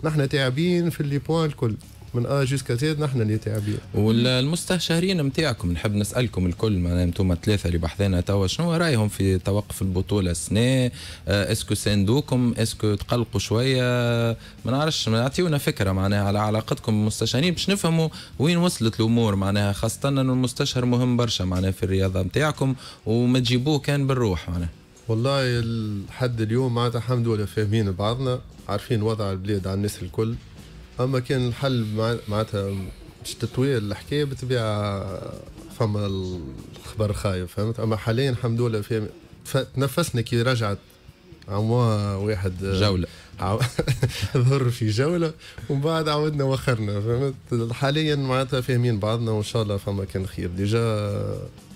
نحن تعبين في les points الكل. من A jusqu'à Z نحن اللي تعبين. والمستشهرين نتاعكم نحب نسألكم الكل معناها أنتم ثلاثة اللي بحثنا توا شنو رأيهم في توقف البطولة؟ السنة آه، est-ce que ساندوكم est-ce que تقلقوا شوية؟ ما نعرفش اعطيونا فكرة معناها على علاقتكم بالمستشهرين باش نفهموا وين وصلت الأمور معناها خاصة إنه المستشهر مهم برشا معناها في الرياضة نتاعكم وما تجيبوه كان بالروح معناها. والله لحد اليوم معناتها الحمد لله فاهمين بعضنا عارفين وضع البلاد على الناس الكل. أما كان الحل معناتها باش تطوير الحكاية بالطبيعه فما الخبر خايف فهمت؟ أما حاليا الحمد لله في تنفسنا كي رجعت عموا واحد جولة. ظهر في جولة ومن بعد عودنا وخرنا فهمت؟ حاليا معناتها فاهمين بعضنا وإن شاء الله فما كان خير. déjà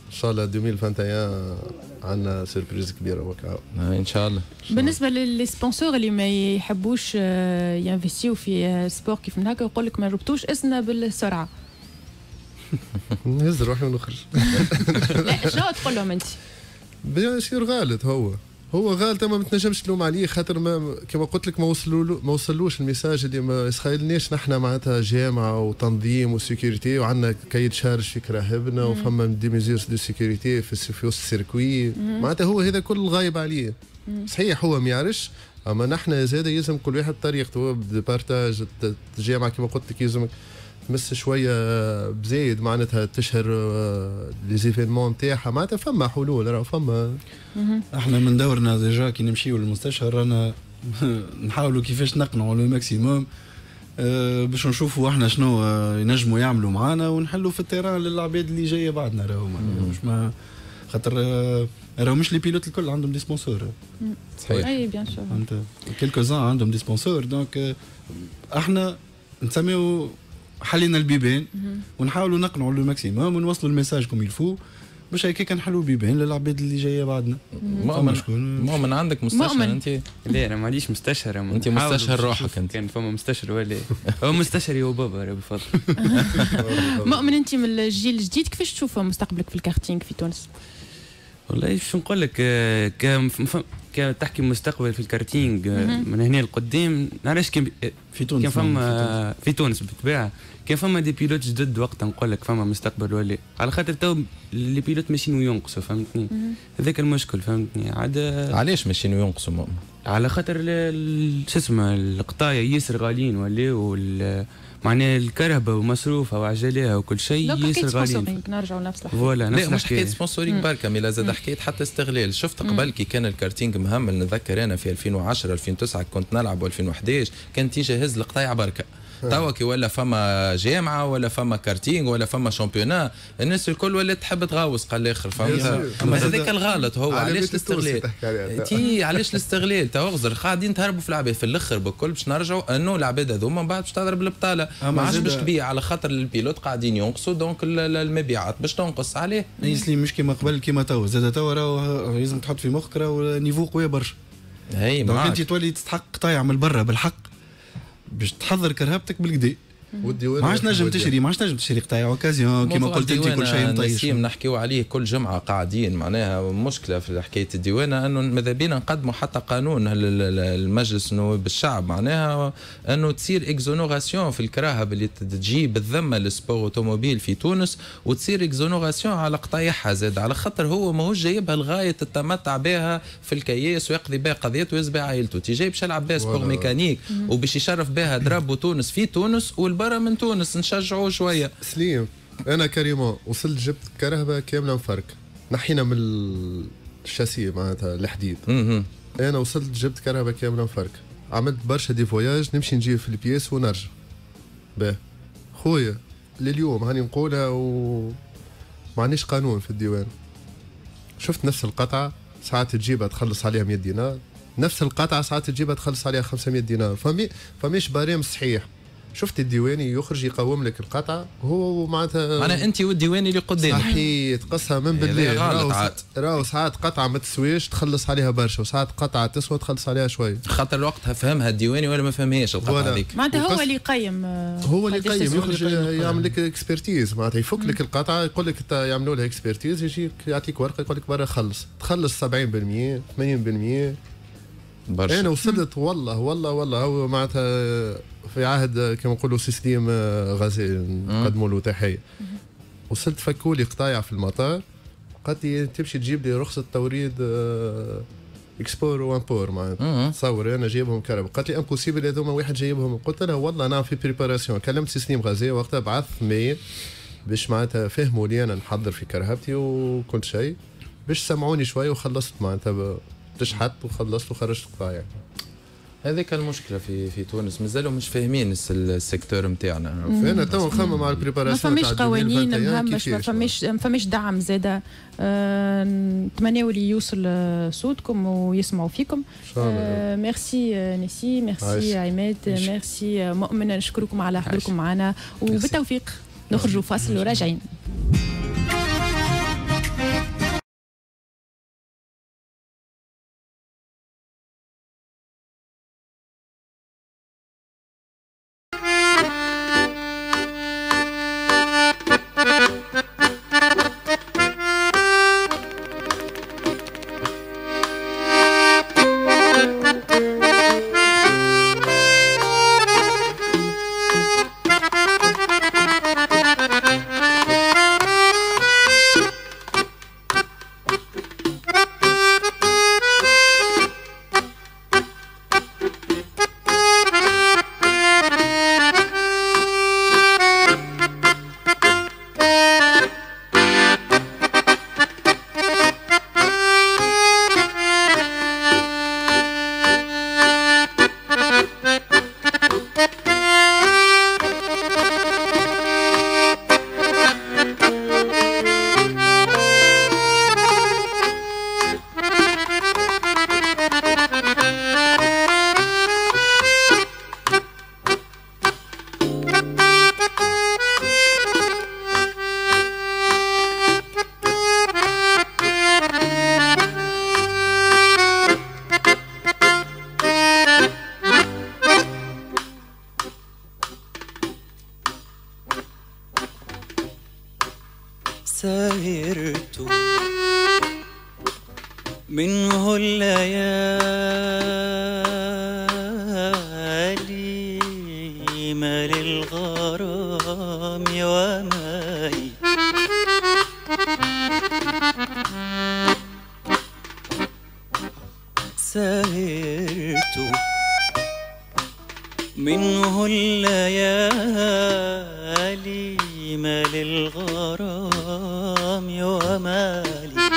إن شاء الله 2021 عندنا surprise كبيرة وكا إن شاء الله. بالنسبة لل sponsor اللي ما يحبوش آه، ي investiو في آه، sport كيف من هكا يقول لك ما ربطوش إذن بالسرعة. نهز روحي ونخرج لا شنو تقول لهم أنت؟ bien sûr غالط هو. هو غالط ما تنجمش تلوم عليه خاطر ما كما قلت لك ما وصلوا ما وصلوش ال message اللي ما يسخيلناش نحن معناتها جامعة وتنظيم و sécurité وعندنا cahier des charges في كراهبنا وفما des mesures de sécurité في في وسط ال circuit. معناتها هو هذا كل غايب عليه. صحيح هو ما يعرفش أما نحن زاد يلزم كل واحد طريقته partage الجامعة كما قلت لك يلزمك تمس شوية بزايد معناتها تشهر آه، les événements نتاعها. معناتها فما حلول راه فما. إحنا من دورنا déjà كي نمشيو للمستشهر رانا نحاولوا كيفاش نقنعوا le maximum أه باش نشوفوا إحنا شنو آه، ينجموا يعملوا معانا ونحلوا في البيبان للعباد اللي جاية بعدنا راهو مش ما خاطر آه، راهو مش les pilotes الكل عندهم des sponsors صحيح. أي bien sûr quelques-uns عندهم des sponsors donc إحنا نسميو حلينا البيبان ونحاولوا نقنعوا le maximum ونوصلوا ال message comme il faut باش هيك نحلوا بيبان للعباد اللي جاية بعدنا. مؤمن. شكون؟ مؤمن. عندك مستشهر أنت؟ لا أنا ما عنديش مستشهر. أنت مستشهر روحك أنت. كان. فما مستشهر ولا هو مستشهر هو بابا بفضل مؤمن أنت من الجيل الجديد كيفاش تشوف مستقبلك في الكارتينغ في تونس؟ والله شو نقول لك كان تحكي مستقبل في الكارتينج من هنا لقدام. نعرفش كان في تونس كان فما في تونس. بالطبيعة. كان فما des pilotes جدد وقتها نقول لك فما مستقبل ولا على خاطر تو les pilotes ماشيين وينقصوا فهمتني؟ هذاك المشكل فهمتني؟ عاد علاش ماشيين وينقصوا مؤمن على خاطر شو اسمه القطايع ياسر غاليين ولا معناها الكرهبة ومصروفها وعجلها وكل شيء ياسر sponsoring نرجعوا لنفس الحكاية. voilà نفس لا مش حكاية sponsoring بركة mais زاد حكايه حتى استغلال. شفت قبل كي كان الكارتينج مهمل نتذكر أنا في 2010 2009 كنت نلعب 2011 كان تيجي هز القطايع بركة. توا كي ولا فما جامعة ولا فما كارتينغ ولا فما championnat الناس الكل ولات تحب تغوص قال الآخر فهمت؟ أما هذاك الغلط هو علاش الاستغلال عليها. تي علاش الاستغلال تو اغزر قاعدين تهربوا في العباد في الأخر بالكل باش نرجعوا أنه العباد هذوما من بعد باش تضرب البطاله ما عادش باش تبيع على خاطر ال pilotes قاعدين ينقصوا donc ال- ال- المبيعات باش تنقص عليه. يسلم مش كيما قبل كيما توا. زاد توا راهو لازم تحط في مخك راهو niveau قوي برشا. donc معاك. أنت تولي تستحق قطايع من برا بالحق. باش تحضر كرهبتك بالكدا والديوان ما عادش نجم. تشري ما عادش نجم تشري قطايع. occasion كيما موضوع قلت انت كل شيء مطيش نسيم نحكيو عليه كل جمعة قاعدين. معناها مشكلة في حكاية الديوانة أنه ماذا بينا نقدموا حتى قانون ال- ال- المجلس نواب الشعب معناها أنه تصير exonération في الكراهب اللي تجي بالذمه لل sport automobile في تونس وتصير exonération على قطايعها زاد. على خاطر هو ماهوش جايبها لغاية التمتع بها في الكياس ويقضي بها قضيته ويهز بها عائلته. تي جاي باش يلعب بها sport. mécanique وباش يشرف بها درب تونس في تونس والبرا من تونس نشجعوه شوية. سليم أنا carrément وصلت جبت كرهبة كاملة مفرك نحينا من الشاسيه معناتها الحديد. أنا وصلت جبت كرهبة كاملة مفرك عملت برشا des voyages نمشي نجي في ال pièces ونرجع. باه. خويا لليوم هاني نقولها و ما عنديش قانون في الديوان. شفت نفس القطعة ساعات تجيبها تخلص عليها 100 دينار. نفس القطعة ساعات تجيبها تخلص عليها 500 دينار. فمي فماش باريم صحيح. شفت الديواني يخرج يقوم لك القطعه هو معناتها أنا أنت والديواني اللي قدامك. صحيح. تقصها من غلط راهو ساعات قطعة ما تسويش تخلص عليها برشا وساعات قطعة تسوى تخلص عليها شوي. خاطر وقتها فهمها الديواني ولا ما فهمهاش القطعة. هذيك. معناتها هو اللي يقيم آه، هو اللي يقيم. يخرج يعمل لك expertise معناتها يفك لك القطعة يقول لك يعملوا لها expertise يجيك يعطيك ورقة يقول لك برا خلص. تخلص 70% 80% برشا. أنا وصلت والله والله والله هو معناتها في عهد كما نقولوا سيستيم آه، غازي نقدموا له تحية. وصلت فكوا لي قطايع في المطار قالت لي تمشي تجيب لي رخصة توريد آه، export و import معناتها. تصور أنا جايبهم كهرباء قالت لي impossible هذوما واحد جايبهم. قلت لها والله أنا في préparation كلمت سيستيم غازي وقتها بعث mail باش معناتها فهموا لي أنا نحضر في كرهبتي وكل شيء باش سمعوني شوي وخلصت معناتها تشحت وخلصت وخرجت قطايع. هذيك المشكلة في في تونس. مازالوا مش فاهمين الس- ال secteur نتاعنا أنا تو نخمم على ما ال préparation فماش قوانين مهمش ما فماش ما فماش دعم زاده. آه، نتمناو اللي يوصل صوتكم ويسمعوا فيكم. إن شاء الله. آه، ميرسي آه، نسي ميرسي. عماد. ميرسي آه، مؤمن. نشكركم على حضوركم معنا. وبالتوفيق. نخرجوا فاصل وراجعين. وماي سهرت منه الليالي ما للغرام ومالي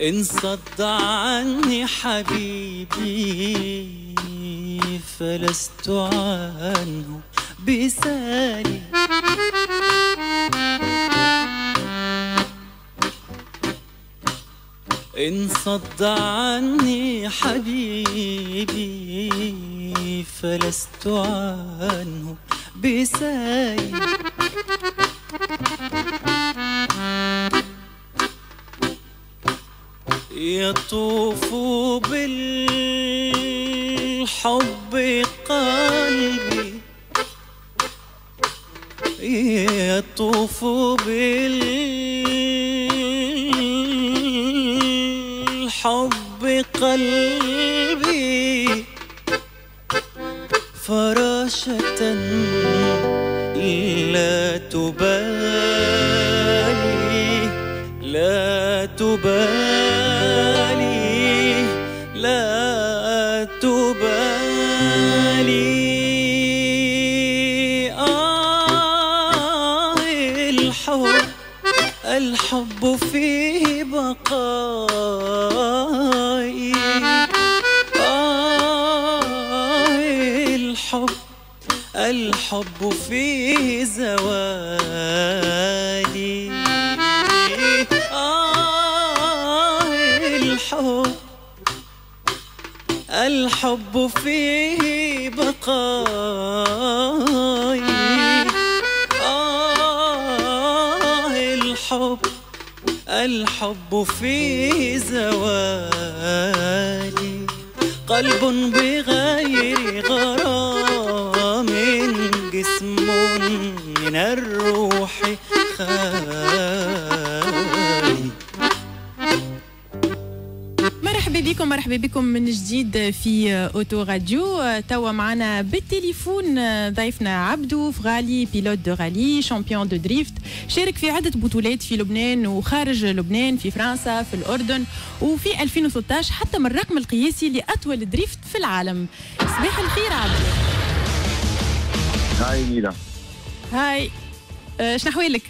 إن صد عني حبيبي فلست عنه بسالي. إن صد عني حبيبي فلست عنه بسالي. يطوف فيه بقائي آه الحب الحب فيه زوالي آه الحب الحب فيه بقائي الحب فيه زوالي قلب بغير بكم مرحبا بكم من جديد في أوتو راديو. توا معنا بالتليفون ضيفنا عبدو فغالي pilote de rallye champion de drift شارك في عدة بطولات في لبنان وخارج لبنان في فرنسا في الأردن وفي 2016 حطم الرقم القياسي لأطول drift في العالم. صباح الخير عبدو. hi ميلا hi أه شنو أحوالك؟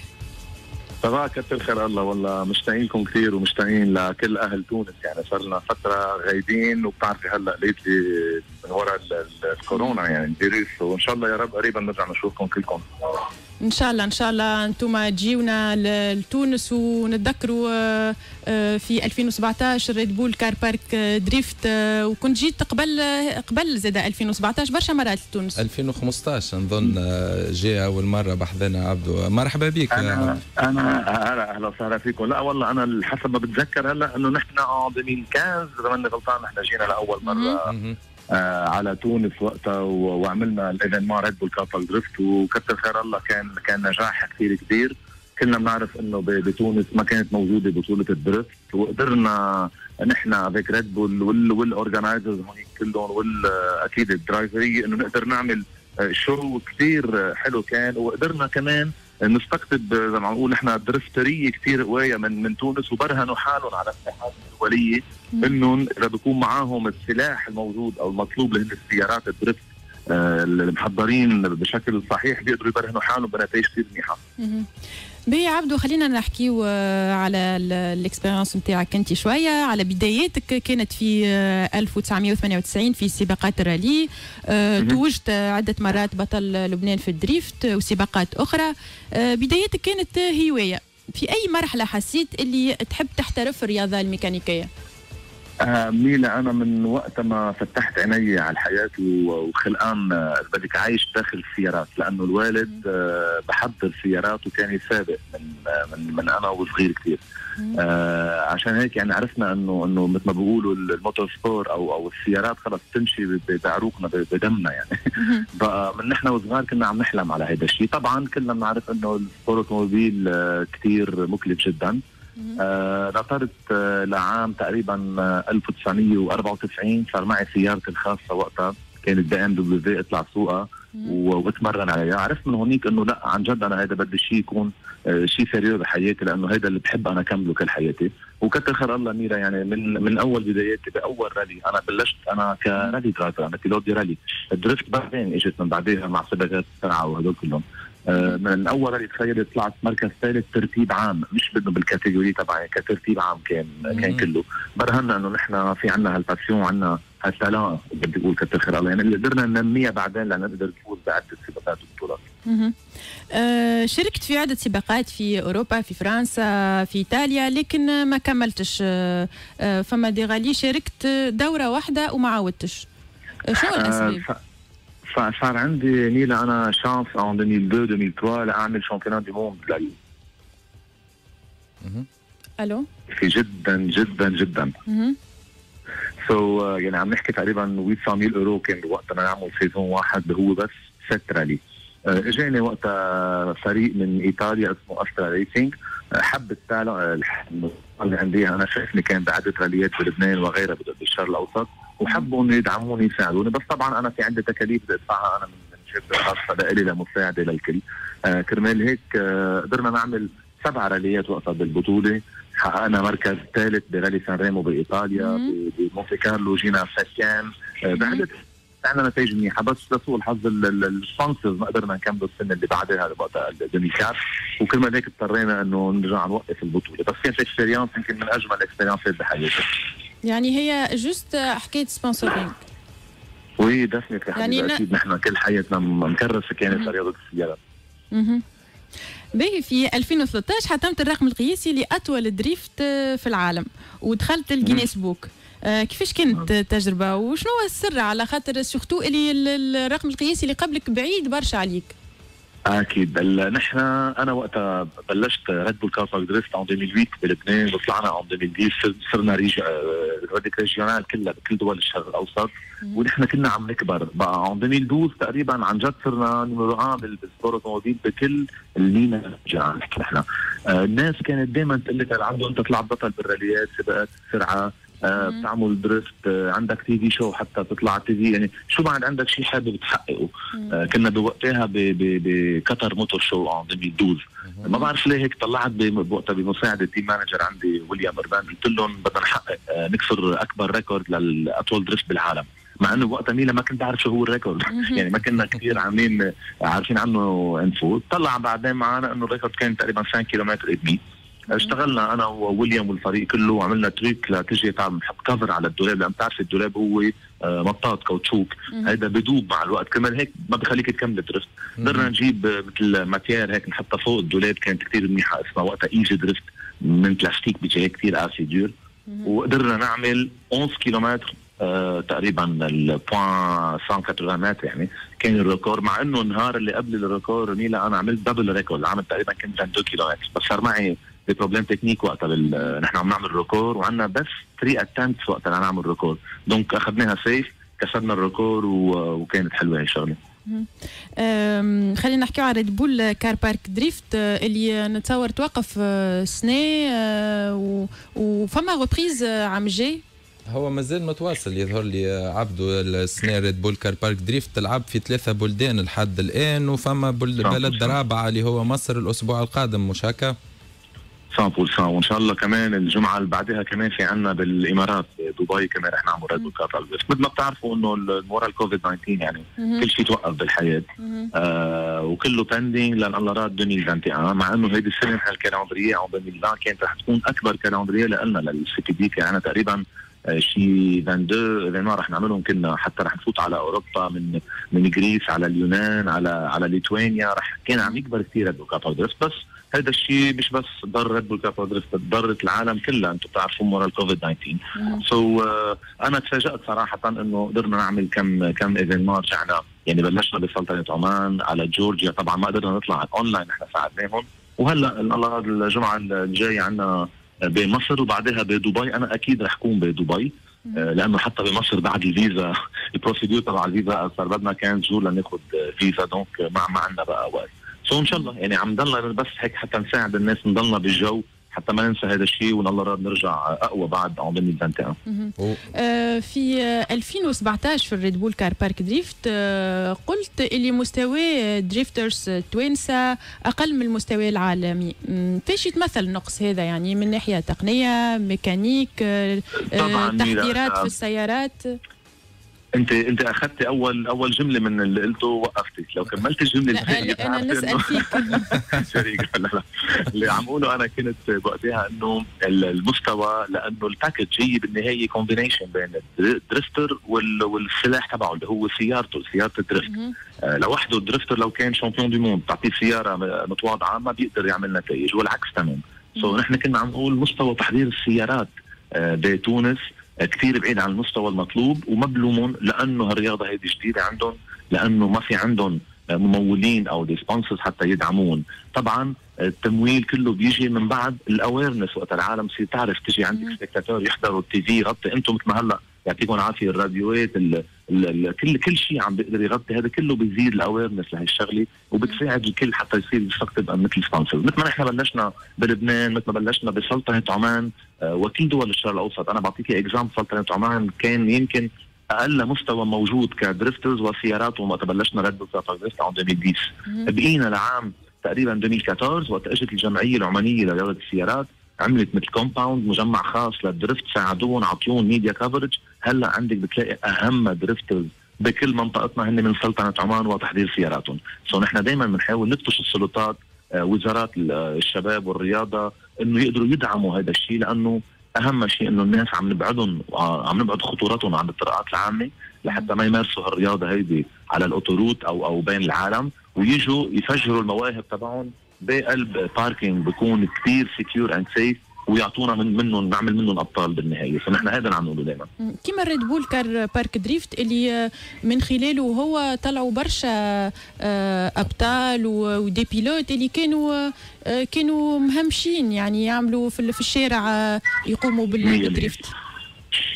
صباح كتر خير الله والله. مشتاقينكم كثير ومشتاقين لكل أهل تونس. يعني صار لنا فترة غايبين وبتعرفي هلأ lately من وراء ال- ال- الكورونا يعني الفيروس. وإن شاء الله يا رب قريبا نرجع نشوفكم كلكم. إن شاء الله إن شاء الله أنتم تجيونا لتونس ونتذكروا آه، آه، في 2017 Red Bull Car Park Drift وكنت جيت قبل قبل زاد 2017 برشا مرات لتونس. 2015 نظن آه، جاء أول مرة بحذنا عبدو. مرحبا بك أنا. أنا هلا أهلا وسهلا فيكم. لا والله أنا حسب ما بتذكر هلا إنه نحن آه 2015 اذا ماني غلطان نحن جينا لأول مرة. على تونس وقتها وعملنا ال événement Red Bull Car Park Drift وكتر خير الله كان كان نجاح كثير كبير. كلنا بنعرف إنه بتونس ما كانت موجودة بطولة ال drift. وقدرنا نحن avec Red Bull وال وال organizers هونيك كلهم واكيد ال drivers إنه نقدر نعمل آه، show كثير حلو كان. وقدرنا كمان نستقطب زي ما عم نقول نحن دريفترية كثير قوية من من تونس وبرهنوا حالهم على الساحات الدوليه إنهم إذا بيكون معاهم السلاح الموجود أو المطلوب اللي هن السيارات ال drift آه، اللي محضرين بشكل صحيح بيقدروا يبرهنوا حالهم بنتائج كثير منيحة. باهي عبدو خلينا نحكيو آه، على ال expérience نتاعك أنت شوية. على بداياتك كانت في آه، 1998 في سباقات الرالي آه،. توجت آه، عدة مرات بطل لبنان في ال drift آه، وسباقات أخرى. آه، بدايتك كانت آه، هواية. في أي مرحلة حسيت اللي تحب تحترف الرياضة الميكانيكية؟ ميلا أنا من وقت ما فتحت عيني على الحياة وخلقان آه، بدك عايش داخل السيارات لأنه الوالد آه بحضر سيارات وكان يسابق من آه من, من أنا وصغير كثير عشان هيك يعني عرفنا إنه إنه مثل ما بيقولوا ال motorsport أو أو السيارات خلص تمشي بعروقنا بدمنا يعني. بقى من نحن وصغار كنا عم نحلم على هذا الشيء طبعا كلنا بنعرف إنه ال sport automobile كثير مكلف جدا. نطرت آه لعام تقريبا آه 1994 صار معي سيارتي الخاصة وقتها كانت BMW اطلع سوقها واتمرن عليها. عرفت من هونيك إنه لأ عن جد أنا هذا بدي شيء يكون آه، شيء sérieux بحياتي لأنه هذا اللي بحب أنا أكمله كل حياتي. وكتر خير الله ميرا يعني من من أول بداياتي بأول رالي أنا بلشت أنا ك rally driver أنا pilote rallye. drift بعدين إجت من بعدها مع سباقات السرعه وهدول كلهم. آه، من أول رالي تخيل طلعت مركز ثالث ترتيب عام. مش بدنا بال catégorie تبعي كترتيب عام كان كان كله. برهنا انه نحن في عنا هال passion وعنا هال talent بدي أقول كتر خير الله يعني اللي قدرنا ننميها بعدين لنقدر نفوز بعدة سباقات وبطولات. مهم. آه، شاركت في عدة سباقات في أوروبا في فرنسا في إيطاليا لكن ما كملتش. آه، آه، فما دي غالي. شاركت دورة واحدة وما عاودتش. آه، شنو الأسباب؟ آه، فصار عندي نيلا أنا شانس ان 2002 2003 لاعمل شامبيونات دي موند لل- ألو؟ في جدا جدا جدا. سو so, uh, يعني عم نحكي تقريبا 800 يورو كان وقتها نعمل سيزون واحد هو بس ست رالي uh, إجاني وقتها فريق من إيطاليا اسمه Astra Racing uh, حب ال talent اللي عندي. أنا شايفني كان بعدة راليات بلبنان وغيرها بال- بالشرق الأوسط. وحبوا انه يدعموني يساعدوني. بس طبعا أنا في عندي تكاليف بدي أدفعها. أنا من جيبي الخاصه لإلي لمساعدة للكل. آه كرمال هيك آه قدرنا نعمل سبع راليات وقتها بالبطولة. حققنا مركز ثالث برالي سان ريمو بإيطاليا بمونتي كارلو جينا septième آه بعدة عندنا نتائج منيحة. بس لسوء الحظ ال sponsors ما قدرنا نكمل السنة اللي بعدها وقتها 2004 وكرمال هيك اضطرينا إنه نرجع نوقف البطولة. بس كانت expérience يمكن من أجمل ال expérience ات بحياتي. يعني هي juste حكاية sponsoring oui دفنت يعني أكيد نحن كل حياتنا مكرسة كانت رياضة السيارات مهم. باهي في 2013 حطمت الرقم القياسي لأطول drift آه، في العالم ودخلت ال Guinness Book آه، كيفاش كانت التجربة؟ وشنو هو السر على خاطر سورتو اللي ال- ال- الرقم القياسي اللي قبلك بعيد برشا عليك. أكيد. نحن أنا وقتها بلشت Red Bull Car Drift en 2008 بلبنان وطلعنا en 2010 صر- صرنا ريج ريديك régional كلها بكل دول الشرق الأوسط. ونحن كنا عم نكبر. بقى en 2012 تقريبا عن جد صرنا numéro 1 بال sport automobile بكل ال MENA عم نحكي نحن. آه، الناس كانت دائما تقول لك عبدو انت طلعت بطل بالراليات سباقات السرعه آه، بتعمل drift آه، عندك TV شو حتى تطلع على TV. يعني شو بعد عندك شيء حابب تحققه؟ آه، كنا بوقتها ب- ب- بقطر Motor Show en 2012 ما بعرف ليه هيك طلعت بوقتها بمساعدة team manager عندي ويليام اربان قلت لهم بدنا نحقق نكسر أكبر record للأطول drift بالعالم. مع إنه وقتها même là ما كنت بعرف شو هو ال record يعني ما كنا كثير عاملين عارفين عنه info. طلع بعدين معنا إنه ال record كان تقريبا 5 كيلومتر et demi اشتغلنا أنا وويليام والفريق كله وعملنا trick لتجي تعمل نحط cover على الدولاب لأن بتعرف الدولاب هو آه، مطاط كاوتشوك. هيدا بدوب مع الوقت كمان هيك ما بخليك تكمل drift. قدرنا نجيب آه، مثل matière هيك نحطها فوق الدولاب كانت كثير منيحة اسمها وقتها Easy Drift من بلاستيك بيجي هيك كثير قاسي دور وقدرنا نعمل 11 كيلومتر آه تقريبا ال point 180 متر يعني كان ال record مع إنه النهار اللي قبل ال record même là أنا عملت double record عملت تقريبا كنت 22 كيلومتر بس صار معي problème technique وقتها بال... نحن عم نعمل record وعندنا بس 3 attempts وقتها لنعمل record donc أخذناها safe كسرنا ال record و... وكانت حلوة هي الشغلة خلينا نحكي على Red Bull Car Park Drift اللي نتصور توقف آه، سنة آه، و- وفما reprise آه، عام جاي هو مازال متواصل يظهر لي عبده السنة Red Bull Car Park Drift تلعب في ثلاثة بلدان لحد الآن وفما بل- بلد. رابعة اللي هو مصر الأسبوع القادم مش هكا؟ 100% وإن شاء الله كمان الجمعة اللي بعدها كمان في عندنا بالإمارات دبي كمان رح نعمل Red Bull بس مثل ما بتعرفوا إنه ورا الكوفيد 19 يعني مهم. كل شيء توقف بالحياة. آه وكله pending لأن الله راد 2021 مع إنه هيدي السنة نحن ال calendrier عم 2020 كانت رح تكون أكبر calendrier لنا لل CPD كان تقريبا آه، شي 22 événements رح نعملهم كنا حتى رح نفوت على أوروبا من من Grèce على اليونان على على ليتوانيا رح كان عم يكبر كثير drift بس هذا الشيء مش بس ضر Red Bull Car ضرت العالم كلها أنتم بتعرفوا ورا الكوفيد 19 so so, uh, أنا تفاجأت صراحة إنه قدرنا نعمل كم كم événements رجعنا يعني بلشنا بسلطنة عمان على جورجيا طبعا ما قدرنا نطلع على الاونلاين نحن ساعدناهم. وهلأ الله الجمعة الجاية عندنا بمصر وبعدها بدبي أنا أكيد رح أكون بدبي آه، لأنه حتى بمصر بعد الفيزا ال procédure تبع الفيزا صار بدنا كان شهور لناخذ فيزا donc ما ما عندنا بقى وقت. so إن شاء الله. يعني عم نضلنا بس هيك حتى نساعد الناس نضلنا بالجو حتى ما ننسى هذا الشيء وان الله راد نرجع أقوى بعد en 2021 مهم. آه، في آه، 2017 في ال Red Bull Car Park Drift آه، قلت اللي مستوى drifters توينسا أقل من المستوى العالمي. فاش يتمثل النقص هذا يعني من ناحية تقنية ميكانيك آه، آه، تحضيرات. في السيارات؟ انت انت اخذت اول اول جملة من اللي قلته وقفتك. لو كملت الجملة لا الثانية أنا نسال فيك شريك. لا لا اللي عم اقوله أنا كنت وقتها إنه ال- المستوى لأنه ال package هي بالنهاية combination بين ال drifter وال- والسلاح تبعه اللي هو سيارته سيارة ال drift. آه، لوحده ال drifter لو كان champion du monde تعطيه سيارة متواضعة ما بيقدر يعمل نتائج والعكس تمام. so نحن كنا عم نقول مستوى تحضير السيارات آه، بتونس كثير بعيد عن المستوى المطلوب وما بلومهم لأنه هالرياضة هيدي جديدة عندهم لأنه ما في عندهم ممولين أو sponsors حتى يدعمون. طبعا التمويل كله بيجي من بعد ال awareness وقت العالم تصير تعرف تجي عندك spectateurs يحضروا ال TV يغطي أنتم مثل ما هلأ يعطيكم العافية الراديوات ال ال ال كل كل شيء عم بيقدر يغطي. هذا كله بيزيد ال awareness لهالشغله وبتساعد الكل حتى يصير يستقطب مثل sponsor مثل ما نحن بلشنا بلبنان مثل ما بلشنا بسلطنة عمان وكل دول الشرق الأوسط. أنا بعطيكي example سلطنه عمان كان يمكن أقل مستوى موجود ك drifters وسيارات وقت بلشنا Bull Drift عام 2010 بقينا لعام تقريبا 2014 وقت اجت الجمعية العمانية لرياضة السيارات عملت مثل compound مجمع خاص لل drift ساعدوهم عطيوهم media coverage هلأ عندك بتلاقي أهم drifters بكل منطقتنا هن من سلطنه عمان وتحضير سياراتهم. so نحن دائما بنحاول نفتش السلطات آه، وزارات ال- آه، الشباب والرياضة إنه يقدروا يدعموا هذا الشيء لأنه أهم شيء إنه الناس عم نبعدهم آه، عم نبعد خطورتهم عن الطرقات العامة لحتى ما يمارسوا هالرياضة هيدي على ال autoroute أو أو بين العالم ويجوا يفجروا المواهب تبعهم بقلب parking بكون كثير secure and safe ويعطونا من منهم نعمل منهم أبطال بالنهاية. فنحن هذا اللي عم نقوله دائما كيما ال Red Bull Car Park Drift اللي آه، من خلاله هو طلعوا برشا آه، أبطال و des pilotes اللي كانوا آه، كانوا مهمشين يعني يعملوا في ال- في الشارع يقوموا. بال drift.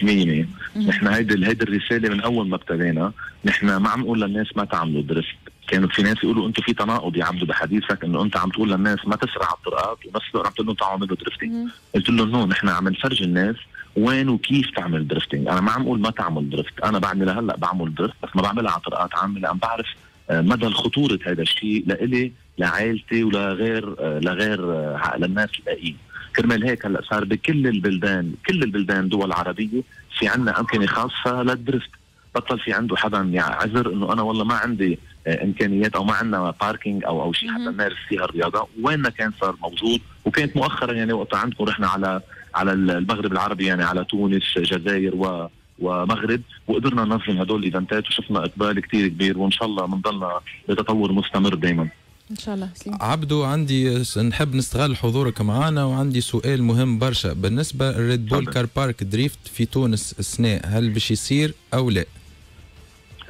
مية مية. نحن هيدي هيدي الرسالة من أول ما ابتدينا. نحن ما عم نقول للناس ما تعملوا drift. كانوا في ناس يقولوا أنتم في تناقض يا عبدو بحديثك إنه أنت عم تقول للناس ما تسرع على الطرقات ونفس الوقت عم تقول لهم تعالوا اعملوا drifting قلت له no نحن عم نفرج الناس وين وكيف تعمل drifting أنا ما عم أقول ما تعمل drift أنا بعدني لهلأ بعمل drift بس ما بعملها على طرقات عامة لأن بعرف آه، مدى خطوره هذا الشيء لإلي لعائلتي ولغير آه، لغير آه، للناس الباقيين. كرمال هيك هلأ صار بكل البلدان كل البلدان دول عربية في عندنا أمكنة خاصة لل drift بطل في عنده حدا يعذر إنه أنا والله ما عندي إمكانيات أو ما عندنا parking أو أو شيء حتى نمارس فيها الرياضة. وين ما كان صار موجود وكانت مؤخرا يعني وقتها عندكم رحنا على على المغرب العربي يعني على تونس جزائر و ومغرب وقدرنا ننظم هدول الإيفنتات وشفنا إقبال كثير كبير وإن شاء الله بنضلنا بتطور مستمر دائما إن شاء الله سليم عبدو عندي نحب نستغل حضورك معنا وعندي سؤال مهم برشا. بالنسبة لل Red Bull Car Park Drift في تونس السنة هل باش يصير أو لا؟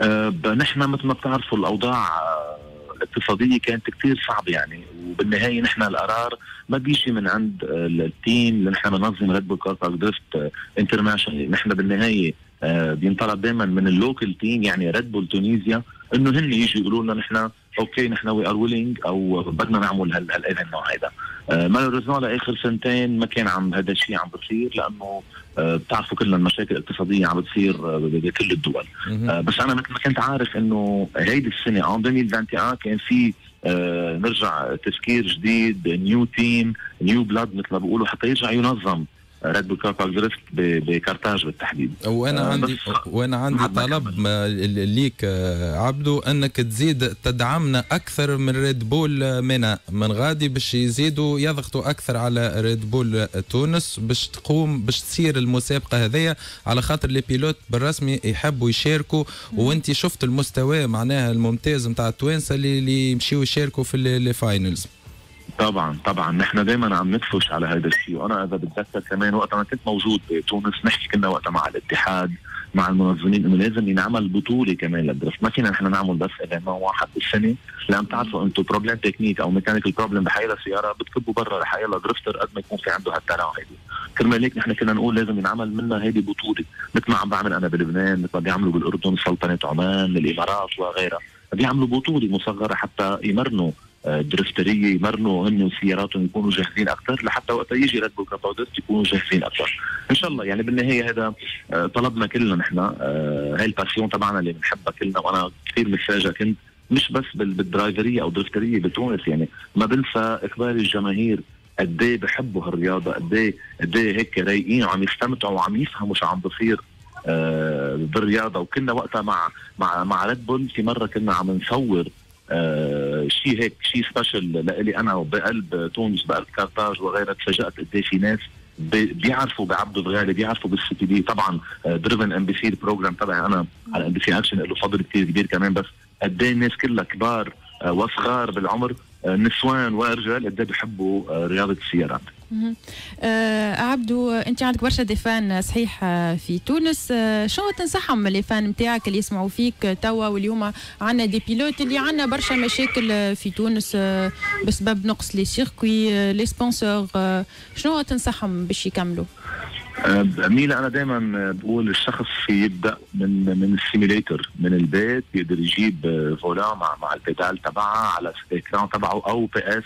آه، نحن مثل ما بتعرفوا الأوضاع آه، الاقتصادية كانت كثير صعبة يعني وبالنهاية نحن القرار ما بيجي من عند آه، ال team اللي نحن بنظم Red Bull Car Park Drift International نحن بالنهاية بينطلب دائما من ال local team يعني Red Bull Tunisia إنه هن يجوا يقولوا لنا نحن okay نحن we are willing أو بدنا نعمل هال هال event هيدا. malheureusement لآخر سنتين ما كان عم هذا الشيء عم بصير لأنه بتعرفوا كلنا المشاكل الاقتصادية عم بتصير آه، بكل الدول. آه، بس أنا مثل ما كنت عارف إنه هيدي السنة en 2021 كان في آه، نرجع تفكير جديد new team new blood مثل ما بيقولوا حتى يرجع ينظم. Red Bull Car Park Drift ب- بكارتاج بالتحديد. وأنا آه، عندي وأنا عندي طلب ليك آه، عبدو أنك تزيد تدعمنا أكثر من Red Bull منا من غادي باش يزيدوا يضغطوا أكثر على Red Bull آه، تونس باش تقوم باش تصير المسابقة هذيا على خاطر les pilotes بالرسمي يحبوا يشاركوا. وأنت شفت المستوى معناها الممتاز نتاع التوانسة اللي اللي يمشيوا يشاركوا في ال- ال finals طبعا طبعا. نحن دائما عم ندفش على هذا الشيء. وأنا إذا بتذكر كمان وقت ما كنت موجود بتونس نحكي كنا وقتها مع الاتحاد مع المنظمين إنه لازم ينعمل بطولة كمان لل drift. ما فينا نحن نعمل بس event واحد بالسنة. لأن بتعرفوا أنتم problème technique أو mechanical problem بحيلا سيارة بتكبوا برا لحيلا drifter قد ما يكون في عنده هالتنوع هيدي كرمال هيك نحن كنا نقول لازم ينعمل منا هيدي بطولة. مثل ما عم بعمل أنا بلبنان مثل ما بيعملوا بالأردن سلطنة عمان الإمارات وغيرها. بيعملوا بطولة مصغرة حتى يمرنوا. درفتريه يمرنوا هن وسياراتهم يكونوا جاهزين أكثر لحتى وقت يجي Red Bull Car Park Drift يكونوا جاهزين أكثر إن شاء الله يعني بالنهاية هذا آه، طلبنا كلنا نحن آه، هاي ال passion تبعنا اللي بنحبها كلنا وأنا كثير متفاجئ كنت مش بس بال- بالدرايفرية أو درفترية بتونس يعني ما بنسى إقبال الجماهير قد إيه بحبوا هالرياضة قد إيه قد إيه هيك رايقين وعم يستمتعوا وعم يفهموا شو عم بصير آه، بالرياضة. وكنا وقتها مع مع مع Red Bull في مرة كنا عم نصور آه شيء هيك شيء special لإلي أنا وبقلب تونس بقلب كارتاج وغيرها تفاجأت قد في ناس بي- بيعرفوا بعبدو فغالي بيعرفوا بالسي دي. طبعا Driven MBC ال programme تبعي أنا على MBC Action له فضل كثير كبير كمان بس قد الناس كلها كبار آه، وصغار بالعمر نسوان ورجال قد بيحبوا آه، رياضة السيارات. آه عبدو أنت عندك برشا des fans صحيح آه، في تونس. آه شنو تنصحهم les fans نتاعك اللي يسمعوا فيك؟ آه، توا واليوم عندنا des pilotes اللي عندنا برشا مشاكل آه، في تونس آه بسبب نقص les circuits آه les sponsors. آه شنو تنصحهم باش يكملوا؟ آه، ميلا أنا دائما بقول الشخص يبدأ من من ال simulateur من البيت يقدر يجيب آه، volant مع مع ال pédales تبعها على ال écran تبعه أو PS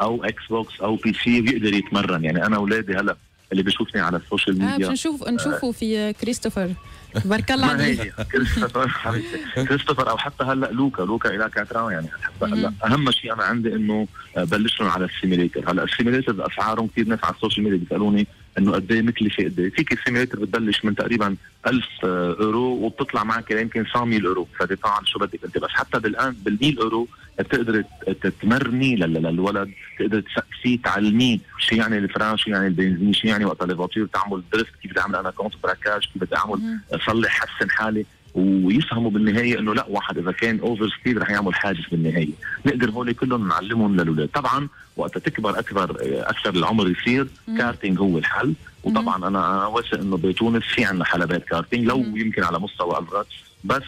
أو Xbox أو PC ويقدر يتمرن. يعني أنا اولادي هلأ اللي بيشوفني على ال social آه ميديا. باش نشوف نشوفوا في آه، كريستوفر. تبارك الله هي كريستوفر حبيبتي كريستوفر أو حتى هلأ لوكا لوكا il a quatre ans يعني حتى هلأ. أهم شيء أنا عندي إنه آه، بلشنا على ال simulateur. هلأ ال simulateur أسعارهم كثير ناس على ال social media. بيسألوني إنه قد إيه مكلفة قد إيه. فيك ال simulateur بتبلش من تقريبا 1000 آه، أورو وبتطلع معك يمكن 100 أورو. ف dépend عن شو بدك أنت. بس حتى بالآن بال 100 أورو بتقدر تتمرني لل- للولد تقدر تسقسيه تعلميه شو يعني ال frein شو يعني البنزين شو يعني وقت الفاتور تعمل drift كيف بدي اعمل أنا contre-braquage كيف بدي اعمل اصلح حسن حالي ويفهموا بالنهاية إنه لا واحد إذا كان over speed رح يعمل حادث بالنهاية. نقدر هول كلهم نعلمهم للاولاد طبعا وقت تكبر أكبر أكثر العمر يصير كارتينج هو الحل. وطبعا أنا واثق إنه بتونس في عندنا حلبات كارتينج لو يمكن على مستوى الرات بس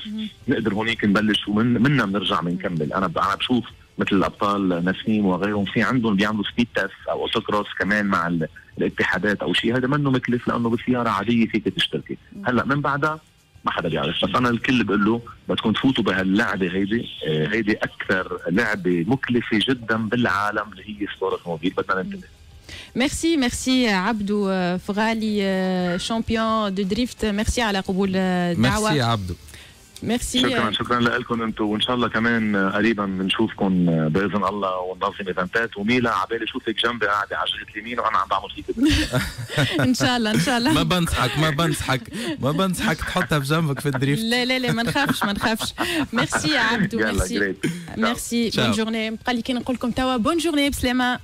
نقدر هونيك نبلش ومن منا بنرجع بنكمل. أنا ب- أنا بشوف مثل الأبطال نسيم وغيرهم في عندهم بيعملوا speed test أو autocross كمان مع ال- الاتحادات أو شيء. هذا منه مكلف لأنه بسياره عادية فيك تشتركي. هلأ من بعدها ما حدا بيعرف. بس أنا الكل بقول له بدكم تفوتوا بهاللعبة هيدي. آه، هيدي أكثر لعبة مكلفة جدا بالعالم اللي هي sport automobile بدنا ننتبه. merci merci عبدو فغالي champion de drift merci على قبول الدعوه ميرسي شكرا شكرا لكم أنتم. وإن شاء الله كمان قريبا بنشوفكم بإذن الله وننظم إيفنتات. وميلا عبالي اشوفك جنبي قاعدة على جهه اليمين وأنا عم بعمل فيك إن شاء الله إن شاء الله. ما بنصحك ما بنصحك. ما بنصحك تحطها بجنبك في ال drift. لا لا لا ما نخافش ما نخافش. ميرسي يا عبدو يلا، merci. merci. bonne journée بقى لي كي نقول لكم توا. bonne journée بسلامة.